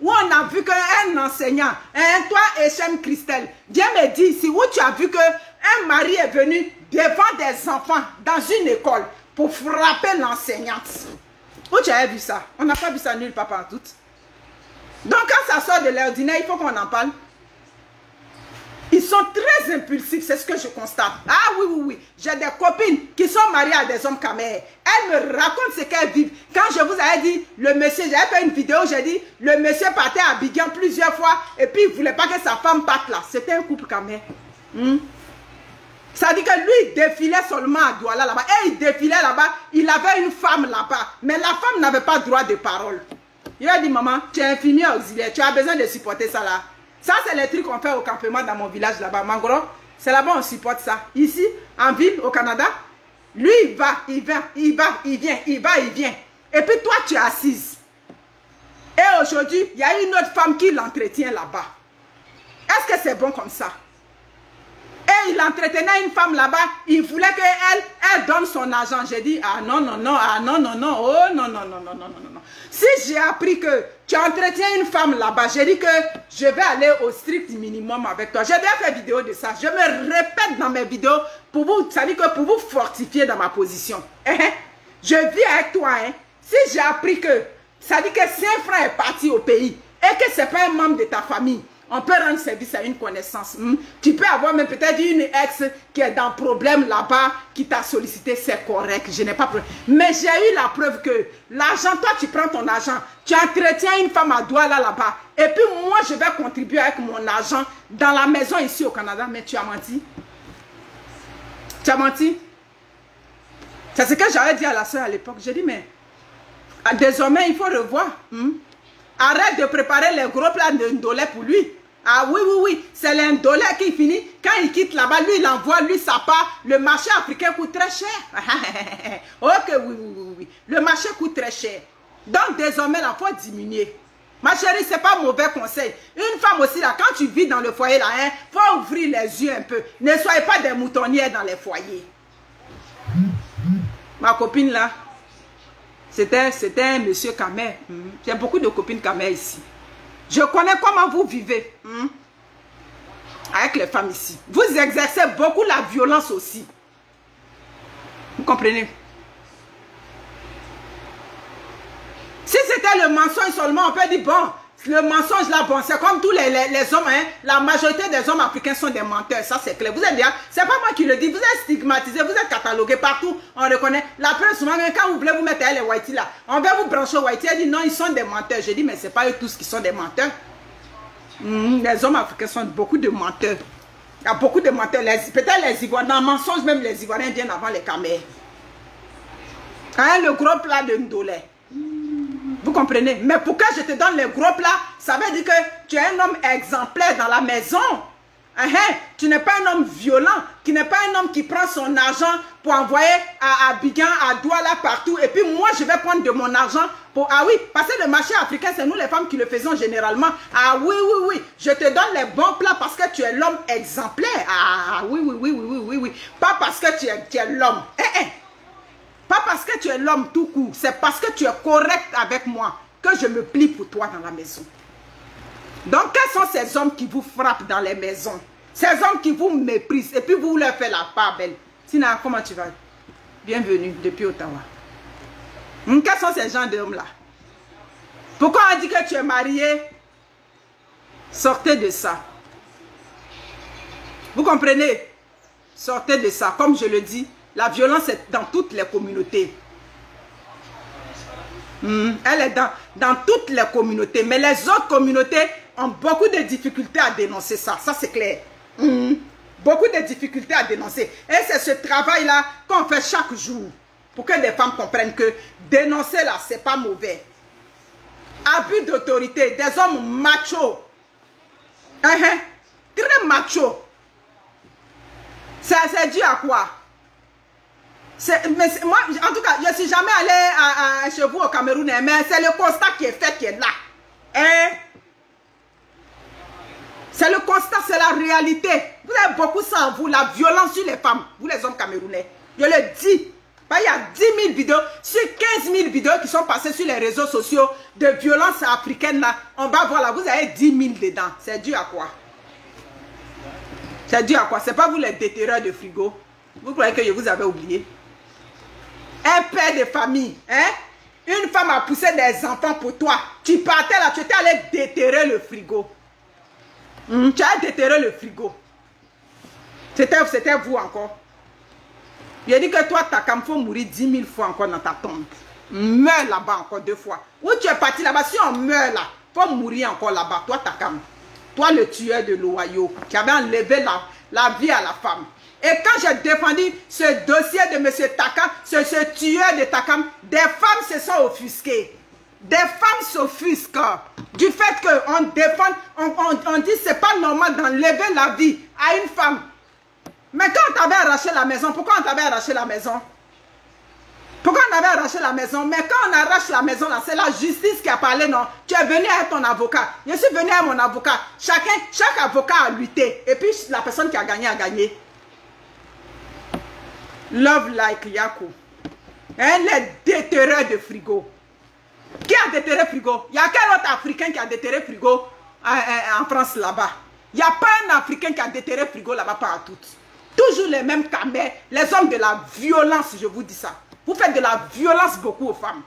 [SPEAKER 1] Où on a vu qu'un enseignant, hein, toi, Echem Christelle, viens me dire ici, où tu as vu qu'un mari est venu devant des enfants dans une école pour frapper l'enseignante où tu vu ça On n'a pas vu ça nulle part partout. Donc quand ça sort de l'ordinaire, il faut qu'on en parle. Ils sont très impulsifs, c'est ce que je constate. Ah oui, oui, oui. J'ai des copines qui sont mariées à des hommes camères. Elles me racontent ce qu'elles vivent. Quand je vous avais dit, le monsieur, j'avais fait une vidéo, j'ai dit, le monsieur partait à Biguin plusieurs fois et puis il ne voulait pas que sa femme parte là. C'était un couple camère. Hmm? Ça dit que lui, il défilait seulement à Douala là-bas. Et il défilait là-bas, il avait une femme là-bas. Mais la femme n'avait pas droit de parole. Il a dit, maman, tu es infirmier auxiliaire, tu as besoin de supporter ça là. Ça, c'est les trucs qu'on fait au campement dans mon village là-bas. Mangoro, c'est là-bas on supporte ça. Ici, en ville, au Canada, Lui, il va, il va, il va, il vient, il va, il vient. Et puis toi, tu es assise. Et aujourd'hui, il y a une autre femme qui l'entretient là-bas. Est-ce que c'est bon comme ça? Et il entretenait une femme là-bas. Il voulait qu'elle elle donne son argent. J'ai dit, ah non, non, non, ah non, non, non, oh non, non, non, non, non, non, non. Si j'ai appris que tu entretiens une femme là-bas, j'ai dit que je vais aller au strict minimum avec toi. J'ai déjà fait vidéo de ça. Je me répète dans mes vidéos pour vous, ça dit que pour vous fortifier dans ma position. Eh, eh. Je vis avec toi. Hein. Si j'ai appris que, ça dit que si un frère est parti au pays et que ce n'est pas un membre de ta famille, on peut rendre service à une connaissance. Hmm? Tu peux avoir même peut-être une ex qui est dans problème là-bas, qui t'a sollicité, c'est correct, je n'ai pas problème. Mais j'ai eu la preuve que l'argent, toi tu prends ton argent, tu entretiens une femme à Douala là-bas, et puis moi je vais contribuer avec mon argent dans la maison ici au Canada, mais tu as menti. Tu as menti. C'est ce que j'avais dit à la soeur à l'époque. J'ai dit, mais désormais il faut revoir. Hmm? Arrête de préparer les gros plats de Ndolé pour lui. Ah oui, oui, oui, c'est l'Indolé qui finit. Quand il quitte là-bas, lui, il envoie, lui, sa part. Le marché africain coûte très cher. <laughs> ok, oui, oui, oui. Le marché coûte très cher. Donc, désormais, il faut diminuer. Ma chérie, ce n'est pas mauvais conseil. Une femme aussi, là, quand tu vis dans le foyer, là, hein, faut ouvrir les yeux un peu. Ne soyez pas des moutonnières dans les foyers. Ma copine, là, c'était un monsieur Kamer. J'ai beaucoup de copines Kamer ici. Je connais comment vous vivez hmm, avec les femmes ici. Vous exercez beaucoup la violence aussi. Vous comprenez? Si c'était le mensonge seulement, on peut dire, bon, le mensonge là, bon, c'est comme tous les, les, hommes, hein, la majorité des hommes africains sont des menteurs, ça c'est clair. Vous êtes bien, c'est pas moi qui le dis, vous êtes stigmatisés, vous êtes catalogués partout, on reconnaît. La preuve, souvent, quand vous voulez vous mettre les whitey là, on va vous brancher whitey, elle dit non, ils sont des menteurs. Je dis, mais c'est pas eux tous qui sont des menteurs. Hmm, les hommes africains sont beaucoup de menteurs. Il y a beaucoup de menteurs. Peut-être les Ivoiriens, dans le mensonge, même les Ivoiriens viennent avant les Camers. Hein, le gros plat de Ndolé. Vous comprenez? Mais pourquoi je te donne les gros plats Ça veut dire que tu es un homme exemplaire dans la maison. Uh Tu n'es pas un homme violent, qui n'est pas un homme qui prend son argent pour envoyer à Abidjan, à Douala, partout. Et puis moi, je vais prendre de mon argent pour... Ah oui, passer le marché africain, c'est nous les femmes qui le faisons généralement. Ah oui, oui, oui, je te donne les bons plats parce que tu es l'homme exemplaire. Ah oui, oui, oui, oui, oui, oui, oui. Pas parce que tu es, es l'homme. Eh, eh. Pas parce que tu es l'homme tout court, c'est parce que tu es correct avec moi que je me plie pour toi dans la maison. Donc, quels sont ces hommes qui vous frappent dans les maisons? Ces hommes qui vous méprisent et puis vous leur faites la part belle. Sina, comment tu vas? Bienvenue depuis Ottawa. Hmm, quels sont ces gens d'hommes-là? Pourquoi on dit que tu es marié? Sortez de ça. Vous comprenez? Sortez de ça. Comme je le dis, la violence est dans toutes les communautés. Hmm, elle est dans, toutes les communautés. Mais les autres communautés ont beaucoup de difficultés à dénoncer ça. Ça, c'est clair. Hmm, beaucoup de difficultés à dénoncer. Et c'est ce travail-là qu'on fait chaque jour. Pour que les femmes comprennent que dénoncer là, c'est pas mauvais. Abus d'autorité, des hommes machos. Hein, hein, très machos. C'est dû à quoi? Mais moi, en tout cas, je ne suis jamais allé chez vous au Cameroun, hein, mais c'est le constat qui est fait qui est là. Hein? C'est le constat, c'est la réalité. Vous avez beaucoup ça en vous, la violence sur les femmes, vous les hommes camerounais. Je le dis. Il y a 10 000 vidéos, sur 15 000 vidéos qui sont passées sur les réseaux sociaux de violence africaine là. On va voir là, vous avez 10 000 dedans. C'est dû à quoi? C'est dû à quoi? C'est pas vous les déterreurs de frigo. Vous croyez que je vous avais oublié? Un père de famille, hein? Une femme a poussé des enfants pour toi. Tu partais là, tu étais allé déterrer le frigo. Hmm, tu as déterré le frigo. C'était vous encore. Il a dit que toi, ta cam, faut mourir 10 000 fois encore dans ta tombe. Meurs là-bas encore deux fois. Où tu es parti là-bas, si on meurt là, faut mourir encore là-bas. Toi, ta cam. Toi, le tueur de loyaux, qui avait enlevé la, la vie à la femme. Et quand j'ai défendu ce dossier de M. Takam, ce, tueur de Takam, des femmes se sont offusquées. Des femmes s'offusquent du fait qu'on défend, on, on, on dit c'est pas normal d'enlever la vie à une femme. Mais quand on t'avait arraché la maison, pourquoi on t'avait arraché la maison? Pourquoi on avait arraché la maison? Mais quand on arrache la maison, là, c'est la justice qui a parlé, non? Tu es venu à ton avocat. Je suis venu à mon avocat. Chacun, chaque avocat a lutté. Et puis, la personne qui a gagné a gagné. Love like Yaku. Un les déterreurs de frigo. Qui a déterré frigo? Il y a quel autre Africain qui a déterré frigo en France là-bas? Il n'y a pas un Africain qui a déterré frigo là-bas partout. Toujours les mêmes camés, les hommes de la violence, je vous dis ça. Vous faites de la violence beaucoup aux femmes.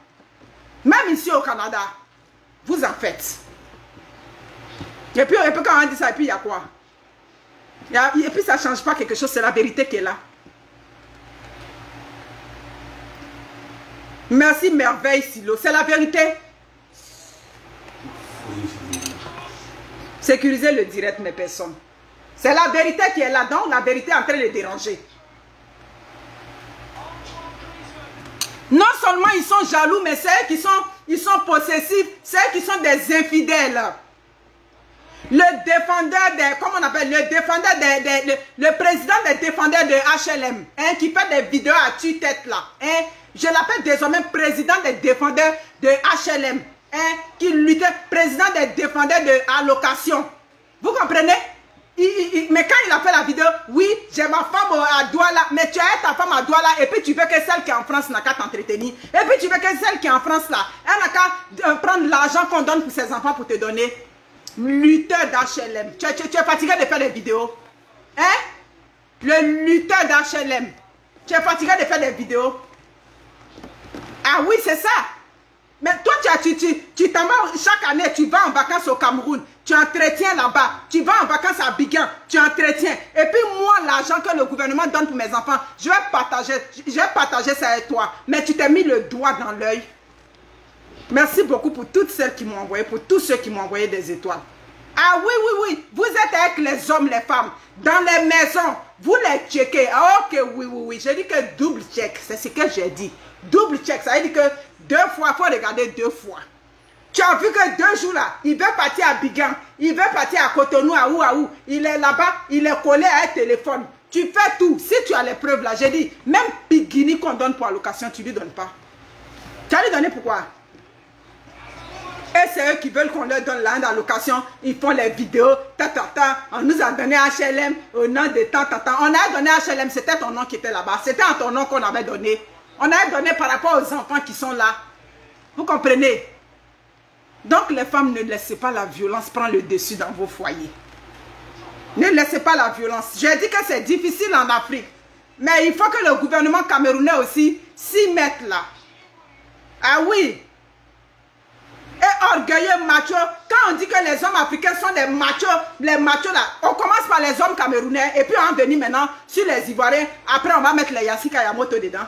[SPEAKER 1] Même ici au Canada, vous en faites. Et puis, et puis quand on dit ça, et puis il y a quoi? Et puis ça ne change pas quelque chose, c'est la vérité qui est là. Merci, merveille, Silo. C'est la vérité. Sécuriser le direct, mes personnes. C'est la vérité qui est là. Donc, la vérité est en train de déranger. Non seulement ils sont jaloux, mais ceux qui sont, ils sont possessifs, ceux qui sont des infidèles. Le défendeur des, comment on appelle, le défendeur des, le, président des défendeurs de HLM, hein, qui fait des vidéos à tue-tête là, hein, je l'appelle désormais président des défendeurs de HLM, hein, qui luttait, président des défendeurs de allocation. Vous comprenez? Mais quand il a fait la vidéo, oui, j'ai ma femme à Douala, mais tu as ta femme à Douala et puis tu veux que celle qui est en France n'a qu'à t'entretenir. Et puis tu veux que celle qui est en France là, elle n'a qu'à euh, prendre l'argent qu'on donne pour ses enfants pour te donner. Lutteur d'HLM. Tu, tu, es fatigué de faire des vidéos. Hein? Le lutteur d'HLM. Tu es fatigué de faire des vidéos. Ah oui, c'est ça. Mais toi, tu, tu, tu, chaque année, tu vas en vacances au Cameroun, tu entretiens là-bas, tu vas en vacances à Bigan, tu entretiens. Et puis moi, l'argent que le gouvernement donne pour mes enfants, je vais partager, je vais partager ça avec toi. Mais tu t'es mis le doigt dans l'œil. Merci beaucoup pour toutes celles qui m'ont envoyé, pour tous ceux qui m'ont envoyé des étoiles. Ah oui, oui, oui, vous êtes avec les hommes, les femmes, dans les maisons, vous les checkez. Ah ok, oui, oui, oui, je dis que double check, c'est ce que j'ai dit. Double check, ça veut dire que deux fois, il faut regarder deux fois. Tu as vu que deux jours là, il veut partir à Bigan, il veut partir à Cotonou, à où, à où. Il est là-bas, il est collé à un téléphone. Tu fais tout. Si tu as les preuves là, j'ai dit, même Bigini qu'on donne pour allocation, tu ne lui donnes pas. Tu as lui donné pourquoi? Et c'est eux qui veulent qu'on leur donne l'allocation. d'allocation. Ils font les vidéos. Ta, ta, ta. On nous a donné HLM au nom de tant, ta, ta. On a donné HLM. C'était ton nom qui était là-bas. C'était en ton nom qu'on avait donné. On a donné par rapport aux enfants qui sont là. Vous comprenez? Donc les femmes, ne laissez pas la violence prendre le dessus dans vos foyers. Ne laissez pas la violence. J'ai dit que c'est difficile en Afrique. Mais il faut que le gouvernement camerounais aussi s'y mette là. Ah oui, et orgueilleux macho. Quand on dit que les hommes africains sont des machos, les machos là, on commence par les hommes camerounais et puis on venir maintenant sur les Ivoiriens. Après, on va mettre les Yassika Yamoto dedans.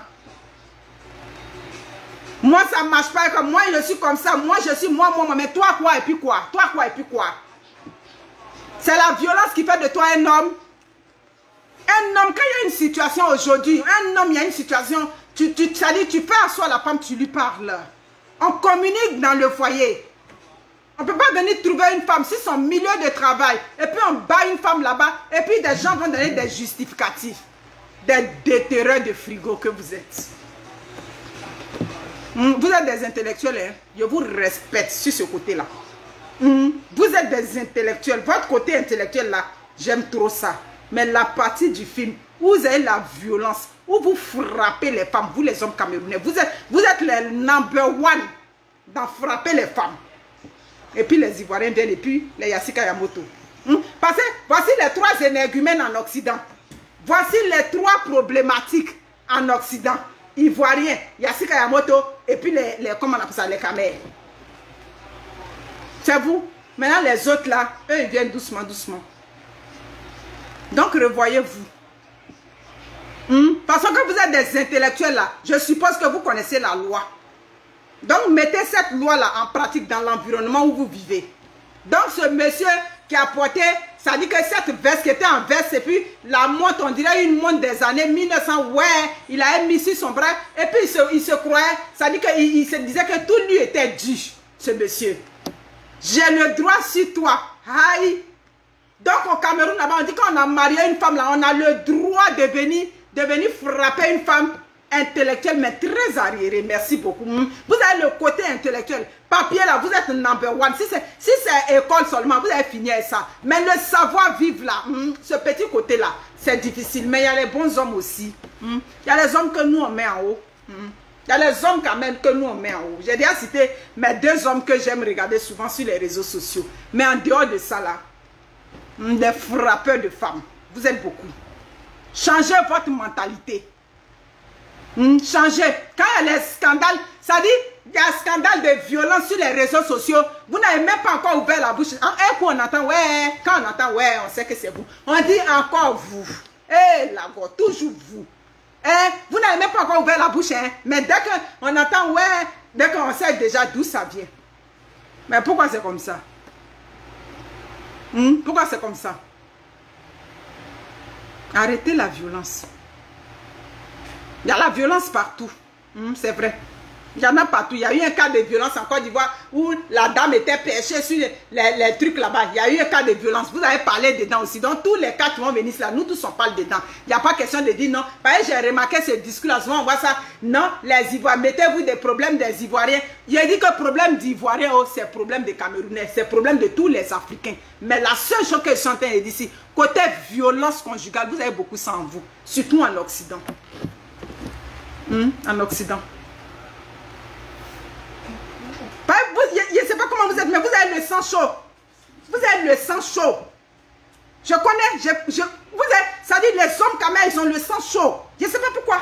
[SPEAKER 1] Moi, ça ne marche pas comme moi, je suis comme ça. Moi, je suis moi, moi, moi. Mais toi, quoi et puis quoi? Toi, quoi et puis quoi? C'est la violence qui fait de toi un homme. Un homme, quand il y a une situation aujourd'hui, un homme, il y a une situation, tu, tu, ça dit, tu fais asseoir la femme, tu lui parles. On communique dans le foyer. On ne peut pas venir trouver une femme si son milieu de travail, et puis on bat une femme là-bas, et puis des gens vont donner des justificatifs. Des déterreurs de frigo que vous êtes. Hmm, vous êtes des intellectuels, hein? je vous respecte sur ce côté-là. Hmm, vous êtes des intellectuels. Votre côté intellectuel là, j'aime trop ça. Mais la partie du film vous avez la violence, où vous frappez les femmes, vous les hommes camerounais, vous êtes, vous êtes number one dans frapper les femmes. Et puis les Ivoiriens viennent et puis les Yassika Yamoto. Hmm? Parce que voici les trois énergumènes en Occident. Voici les trois problématiques en Occident. Ivoiriens, Yassika Yamoto et puis les, les comment on appelle ça, les camères. C'est vous. Maintenant les autres là, eux ils viennent doucement, doucement. Donc revoyez-vous. Hmm? Parce que vous êtes des intellectuels là, je suppose que vous connaissez la loi. Donc mettez cette loi-là en pratique dans l'environnement où vous vivez. Donc ce monsieur qui a porté, ça dit que cette veste qui était en veste, et puis la montre, on dirait une montre des années 1900, ouais, il a mis sur son bras, et puis il se, il se croyait, ça dit qu'il il se disait que tout lui était dû, ce monsieur. J'ai le droit sur toi. Aïe. Donc au Cameroun, on dit qu'on a marié une femme là, on a le droit de venir de venir frapper une femme, intellectuel, mais très arriéré. Merci beaucoup. Hmm. Vous avez le côté intellectuel. Papier là, vous êtes number one. Si c'est si école seulement, vous avez fini ça. Mais le savoir-vivre là, hmm, ce petit côté là, c'est difficile. Mais il y a les bons hommes aussi. Hmm. Il y a les hommes que nous on met en haut. Il y a les hommes quand même que nous on met en haut. J'ai déjà cité mes deux hommes que j'aime regarder souvent sur les réseaux sociaux. Mais en dehors de ça là, des frappeurs de femmes. Vous êtes beaucoup. Changez votre mentalité. Hmm, changez. Quand il y a les scandales, ça dit, il y a un scandale de violence sur les réseaux sociaux. Vous n'avez même pas encore ouvert la bouche. Un coup, on entend, ouais. Quand on entend, ouais, on sait que c'est vous. On dit encore vous. Eh, la toujours vous. Eh, vous n'avez même pas encore ouvert la bouche, hein. Mais dès qu'on entend, ouais, dès qu'on sait déjà d'où ça vient. Mais pourquoi c'est comme ça? Hmm? Pourquoi c'est comme ça? Arrêtez la violence. Il y a la violence partout. Hmm, c'est vrai. Il y en a partout. Il y a eu un cas de violence en Côte d'Ivoire où la dame était perchée sur les, trucs là-bas. Il y a eu un cas de violence. Vous avez parlé dedans aussi. Donc, tous les cas qui vont venir là, nous tous on parle dedans. Il n'y a pas question de dire non. j'ai remarqué ce discours-là. Souvent, on voit ça. Non, les Ivoiriens, mettez-vous des problèmes des Ivoiriens. J'ai dit que problème d'Ivoiriens, oh, c'est problème des Camerounais. C'est problème de tous les Africains. Mais la seule chose que je suis en train de dire ici, côté violence conjugale, vous avez beaucoup ça en vous. Surtout en Occident. Hmm, en Occident. je ne sais pas comment vous êtes, mais vous avez le sang chaud. Vous avez le sang chaud. Je connais, je, je, vous êtes, ça dit les hommes quand même, ils ont le sang chaud. Je ne sais pas pourquoi.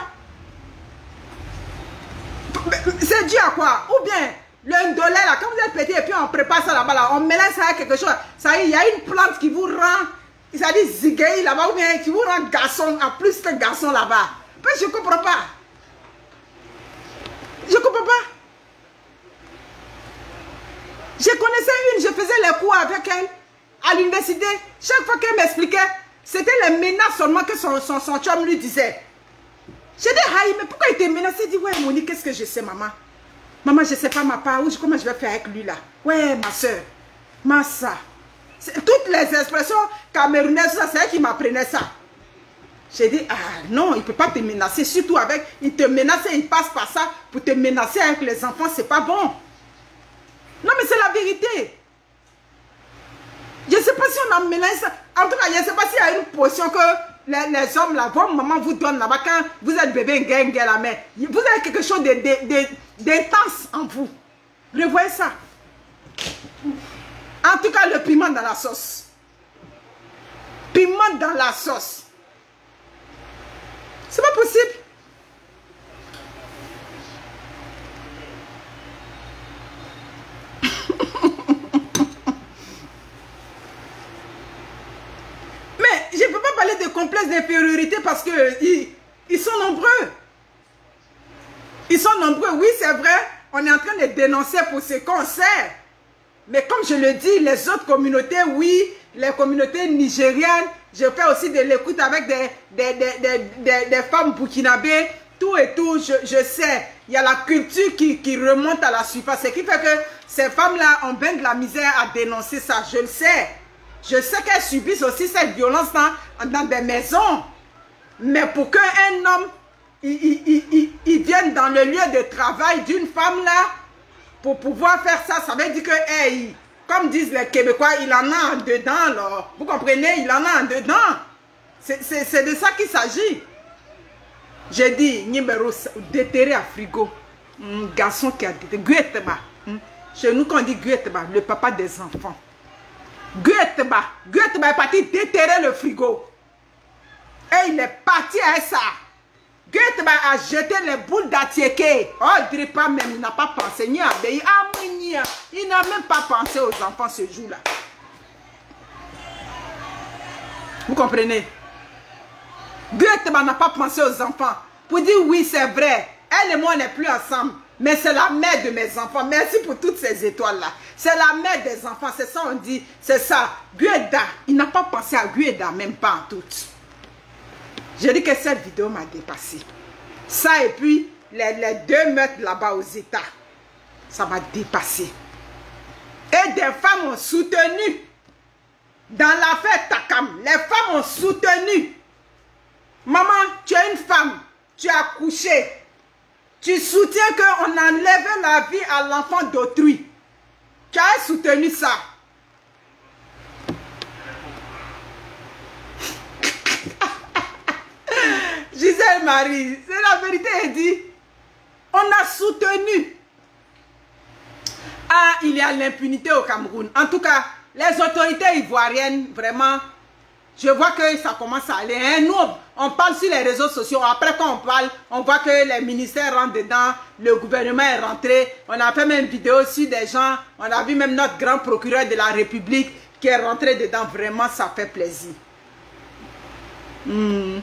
[SPEAKER 1] C'est dû à quoi? Ou bien, le ndolé là, quand vous êtes petit et puis on prépare ça là-bas, là, on mélange ça avec quelque chose. Ça y est, il y a une plante qui vous rend, ça dit zigay là-bas, ou bien qui vous rend garçon, en plus qu'un garçon là-bas. Je ne comprends pas. Je ne comprends pas. Je connaissais une, je faisais les cours avec elle à l'université. Chaque fois qu'elle m'expliquait, c'était les menaces seulement que son, son, chum lui disait. J'ai dit, Haï, mais pourquoi il te menace Il dit, ouais, Monique, qu'est-ce que je sais, maman? Maman, je ne sais pas ma part, comment je vais faire avec lui là Ouais, ma soeur, ma ça. Toutes les expressions camerounaises, c'est elle qui m'apprenait ça. J'ai dit, ah non, il ne peut pas te menacer, surtout avec, il te menace et il passe par ça pour te menacer avec les enfants, c'est pas bon. Non, mais c'est la vérité. Je ne sais pas si on a ça. En tout cas, je ne sais pas s'il y a une potion que les, hommes, là, vos mamans vous donnent là-bas quand vous êtes bébé, gang, la main. Vous avez quelque chose d'intense en vous. Revoyez ça. En tout cas, le piment dans la sauce. Piment dans la sauce. C'est pas possible. <laughs> de complexe d'infériorité parce que ils, ils sont nombreux. Ils sont nombreux, oui, c'est vrai. On est en train de dénoncer pour ce qu'on sait. Mais comme je le dis, les autres communautés, oui, les communautés nigériennes, je fais aussi de l'écoute avec des, des, des, des, femmes burkinabées, tout et tout, je, je, sais. Il y a la culture qui, qui remonte à la surface. Ce qui fait que ces femmes-là ont bien de la misère à dénoncer ça, je le sais. Je sais qu'elles subissent aussi cette violence dans, dans des maisons. Mais pour qu'un homme, il, il, vienne dans le lieu de travail d'une femme là, pour pouvoir faire ça, ça veut dire que, hey, comme disent les Québécois, il en a en dedans, là. Vous comprenez? Il en a en dedans. C'est de ça qu'il s'agit. J'ai dit, numéro déterré à frigo. Un garçon qui a déterré. Hmm. Chez nous, quand on dit Gueteba, le papa des enfants. Gueteba, Gueteba est parti déterrer le frigo. Et il est parti à ça. Gueteba a jeté les boules d'Atieke. Oh, pas même, il n'a pas pensé ni à Il n'a même pas pensé aux enfants ce jour-là. Vous comprenez? Gueteba n'a pas pensé aux enfants. Pour dire oui, c'est vrai. Elle et moi, on n'est plus ensemble. Mais c'est la mère de mes enfants. Merci pour toutes ces étoiles-là. C'est la mère des enfants. C'est ça on dit. C'est ça. Gueda. Il n'a pas pensé à Gueda, même pas en tout. J'ai dit que cette vidéo m'a dépassé. Ça et puis les, deux meurtres là-bas aux États. Ça m'a dépassé. Et des femmes ont soutenu. Dans l'affaire Takam, les femmes ont soutenu. Maman, tu es une femme. Tu as couché Tu soutiens qu'on enlève la vie à l'enfant d'autrui. Tu as soutenu ça. Marie, c'est la vérité, elle dit. On a soutenu. Ah, il y a l'impunité au Cameroun. En tout cas, les autorités ivoiriennes, vraiment, je vois que ça commence à aller. Hein. Nous, on parle sur les réseaux sociaux. Après, quand on parle, on voit que les ministères rentrent dedans. Le gouvernement est rentré. On a fait même une vidéo sur des gens. On a vu même notre grand procureur de la République qui est rentré dedans. Vraiment, ça fait plaisir. Hmm.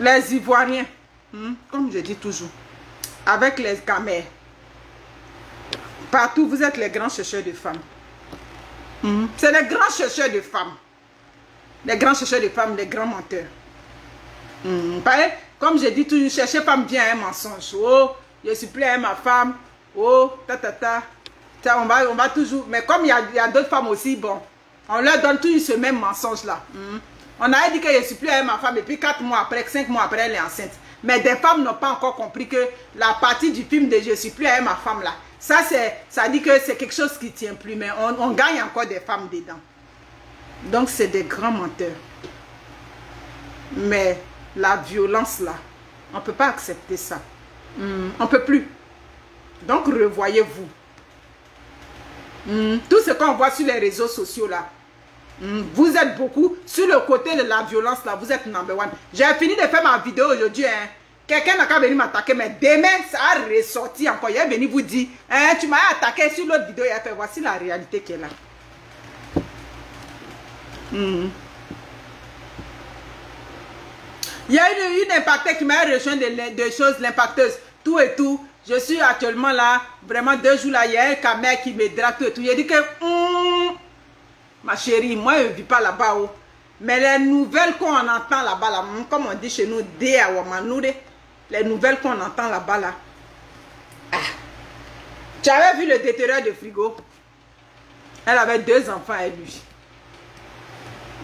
[SPEAKER 1] Les Ivoiriens, hmm, comme je dis toujours, avec les gamers, partout, vous êtes les grands chercheurs de femmes. Hmm? C'est les grands chercheurs de femmes. Les grands chercheurs de femmes, les grands menteurs. Hmm? Comme je dis toujours, chercher femme bien un mensonge. Oh, je suis plus à ma femme. Oh, ta ta ta. on, va, on va toujours... Mais comme il y a, d'autres femmes aussi, bon, on leur donne toujours ce même mensonge-là. On a dit que je suis plus avec ma femme et puis 4 mois après, 5 mois après, elle est enceinte. Mais des femmes n'ont pas encore compris que la partie du film de je suis plus avec ma femme là. Ça, ça dit que c'est quelque chose qui tient plus. Mais on, gagne encore des femmes dedans. Donc, c'est des grands menteurs. Mais la violence là, on ne peut pas accepter ça. Hmm, on ne peut plus. Donc, revoyez-vous. Hmm, tout ce qu'on voit sur les réseaux sociaux là, vous êtes beaucoup sur le côté de la violence là, vous êtes number one. J'ai fini de faire ma vidéo aujourd'hui. Hein. Quelqu'un n'a qu'à venir m'attaquer, mais demain, ça a ressorti encore. Il est venu vous dire, hein, tu m'as attaqué sur l'autre vidéo. Il a fait, voici la réalité qui est là. Hmm. Il y a une, une impactée qui m'a rejoint des choses, l'impacteuse, tout et tout. Je suis actuellement là, vraiment deux jours là, il y a un caméra qui me drague tout et tout. Il a dit que... Hmm, Ma chérie, moi, je ne vis pas là-bas. Oh. Mais les nouvelles qu'on entend là-bas, là, comme on dit chez nous, les nouvelles qu'on entend là-bas, là. Ah. Tu avais vu le déterreur de frigo? Elle avait deux enfants et lui.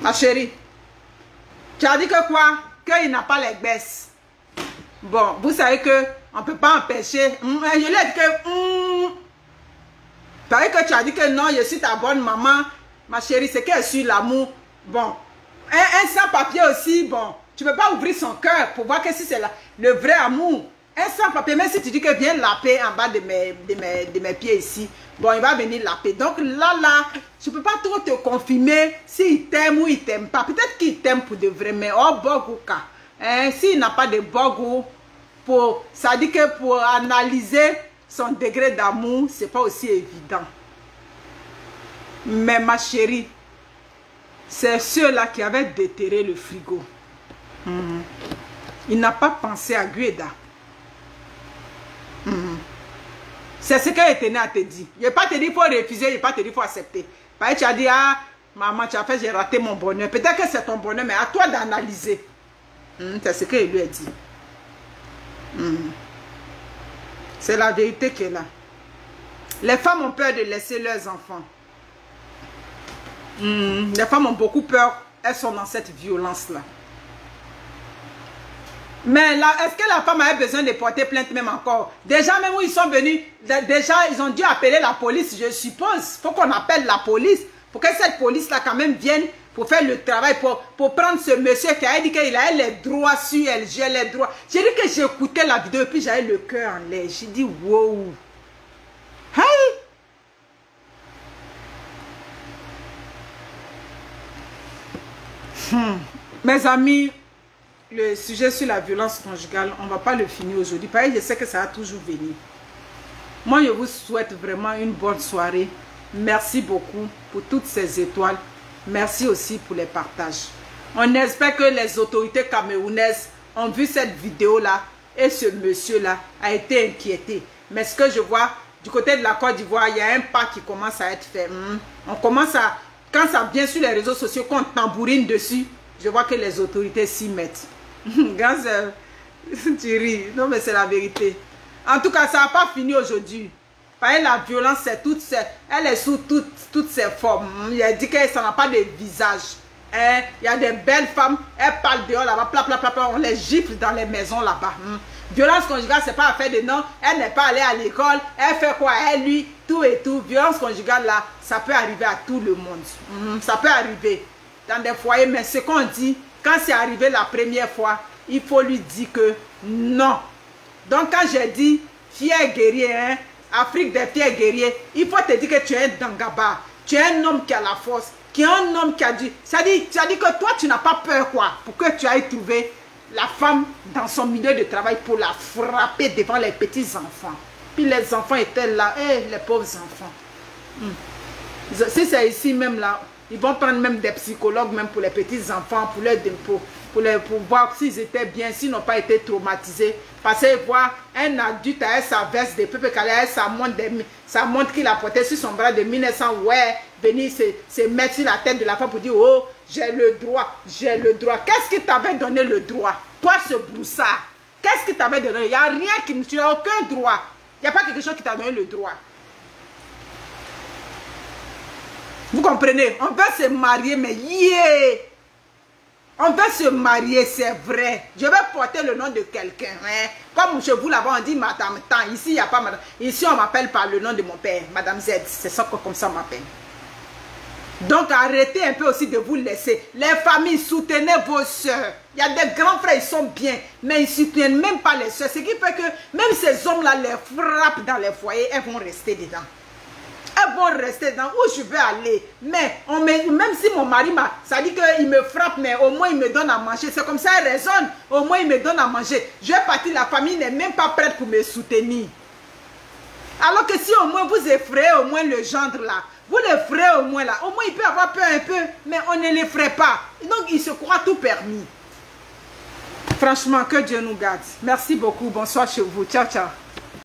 [SPEAKER 1] Ma chérie, tu as dit que quoi? Qu'il n'a pas les baisses. Bon, vous savez que on ne peut pas empêcher. Hum, je lui ai dit que... Que tu as dit que non, je suis ta bonne maman. Ma chérie, c'est qu'elle suit l'amour. Bon, un, sans-papier aussi, bon, tu ne peux pas ouvrir son cœur pour voir que si c'est le vrai amour. Un sans-papier, même si tu dis que viens laper en bas de mes, de, de mes pieds ici, bon, il va venir laper. Donc là, là, je ne peux pas trop te confirmer s'il t'aime ou il t'aime pas. Peut-être qu'il t'aime pour de vrai, mais oh, bon Hein, s'il n'a pas de bon pour, ça dit que pour analyser son degré d'amour, ce n'est pas aussi évident. Mais ma chérie, c'est ceux-là qui avaient déterré le frigo. Mhm. Il n'a pas pensé à Gueda. Mhm. C'est ce qu'elle était à te dire. Il n'a pas te dit qu'il faut refuser, il n'a pas te dit qu'il faut accepter. Que tu as dit, ah, maman, tu as fait, j'ai raté mon bonheur. Peut-être que c'est ton bonheur, mais à toi d'analyser. Mhm, c'est ce qu'il lui a dit. C'est la vérité est là. Les femmes ont peur de laisser leurs enfants. Hmm, les femmes ont beaucoup peur. Elles sont dans cette violence-là. Mais là, est-ce que la femme avait besoin de porter plainte même encore? Déjà, même où ils sont venus, déjà, ils ont dû appeler la police, je suppose. Faut qu'on appelle la police. Pour que cette police-là, quand même, vienne pour faire le travail, pour, pour prendre ce monsieur qui a dit qu'il a les droits sur elle, j'ai les droits. J'ai dit que j'écoutais la vidéo et puis j'avais le cœur en l'air. J'ai dit, wow. Hey! Hmm. Mes amis, le sujet sur la violence conjugale, on ne va pas le finir aujourd'hui. Parce que je sais que ça va toujours venir. Moi, je vous souhaite vraiment une bonne soirée. Merci beaucoup pour toutes ces étoiles. Merci aussi pour les partages. On espère que les autorités camerounaises ont vu cette vidéo-là et ce monsieur-là a été inquiété. Mais ce que je vois du côté de la Côte d'Ivoire, il y a un pas qui commence à être fait. Hmm. On commence à quand ça vient sur les réseaux sociaux, qu'on tambourine dessus, je vois que les autorités s'y mettent. <laughs> Quand <laughs> tu ris. Non, mais c'est la vérité. En tout cas, ça n'a pas fini aujourd'hui. La violence, c'est toute elle est sous toutes, toutes ses formes. Il a dit que ça n'a pas de visage. hein, il y a des belles femmes, elles parlent dehors là-bas, on les gifle dans les maisons là-bas. Violence conjugale, c'est pas affaire de non, elle n'est pas allée à l'école, elle fait quoi, elle, lui, tout et tout. Violence conjugale là, ça peut arriver à tout le monde. Hmm, ça peut arriver dans des foyers, mais ce qu'on dit, quand c'est arrivé la première fois, il faut lui dire que non. Donc quand j'ai dit fier guerrier, hein, Afrique des fiers guerriers, il faut te dire que tu es un Dangaba, tu es un homme qui a la force, qui est un homme qui a dit, ça dit, ça dit que toi tu n'as pas peur quoi, pour que tu ailles trouver la femme dans son milieu de travail pour la frapper devant les petits enfants. Puis les enfants étaient là, eh, les pauvres enfants. Hmm. Si c'est ici même là, ils vont prendre même des psychologues, même pour les petits enfants, pour leur pour, pour, les, pour voir s'ils étaient bien, s'ils n'ont pas été traumatisés. Parce que voir un adulte avec sa veste de peuple sa montre, sa montre qu'il a portée sur son bras de 1900, ouais, venir se mettre sur la tête de la femme pour dire, oh, j'ai le droit, j'ai le droit. Qu'est-ce qui t'avait donné le droit? Toi, ce broussard, qu'est-ce qui t'avait donné? Il n'y a rien qui... Tu n'as aucun droit. Il n'y a pas quelque chose qui t'a donné le droit. Vous comprenez? On veut se marier, mais yeah On veut se marier, c'est vrai. Je vais porter le nom de quelqu'un. Hein? Comme chez vous on dit Madame. Ici, il n'y a pas Madame. Ici, on m'appelle par le nom de mon père, Madame Z. C'est ça comme ça on m'appelle. Donc, arrêtez un peu aussi de vous laisser. Les familles, soutenez vos soeurs. Il y a des grands frères, ils sont bien, mais ils ne soutiennent même pas les soeurs. Ce qui fait que même ces hommes-là les frappent dans les foyers, elles vont rester dedans elles vont rester dans où je vais aller? Mais même si mon mari m'a, ça dit qu'il me frappe, mais au moins il me donne à manger. C'est comme ça, elle raisonne. Au moins il me donne à manger. Je vais partir, la famille n'est même pas prête pour me soutenir. Alors que si au moins vous effrayez au moins le gendre là, vous l'effrayez au moins là, au moins il peut avoir peur un peu, mais on ne l'effraie pas. Donc il se croit tout permis. Franchement, que Dieu nous garde. Merci beaucoup. Bonsoir chez vous. Ciao, ciao.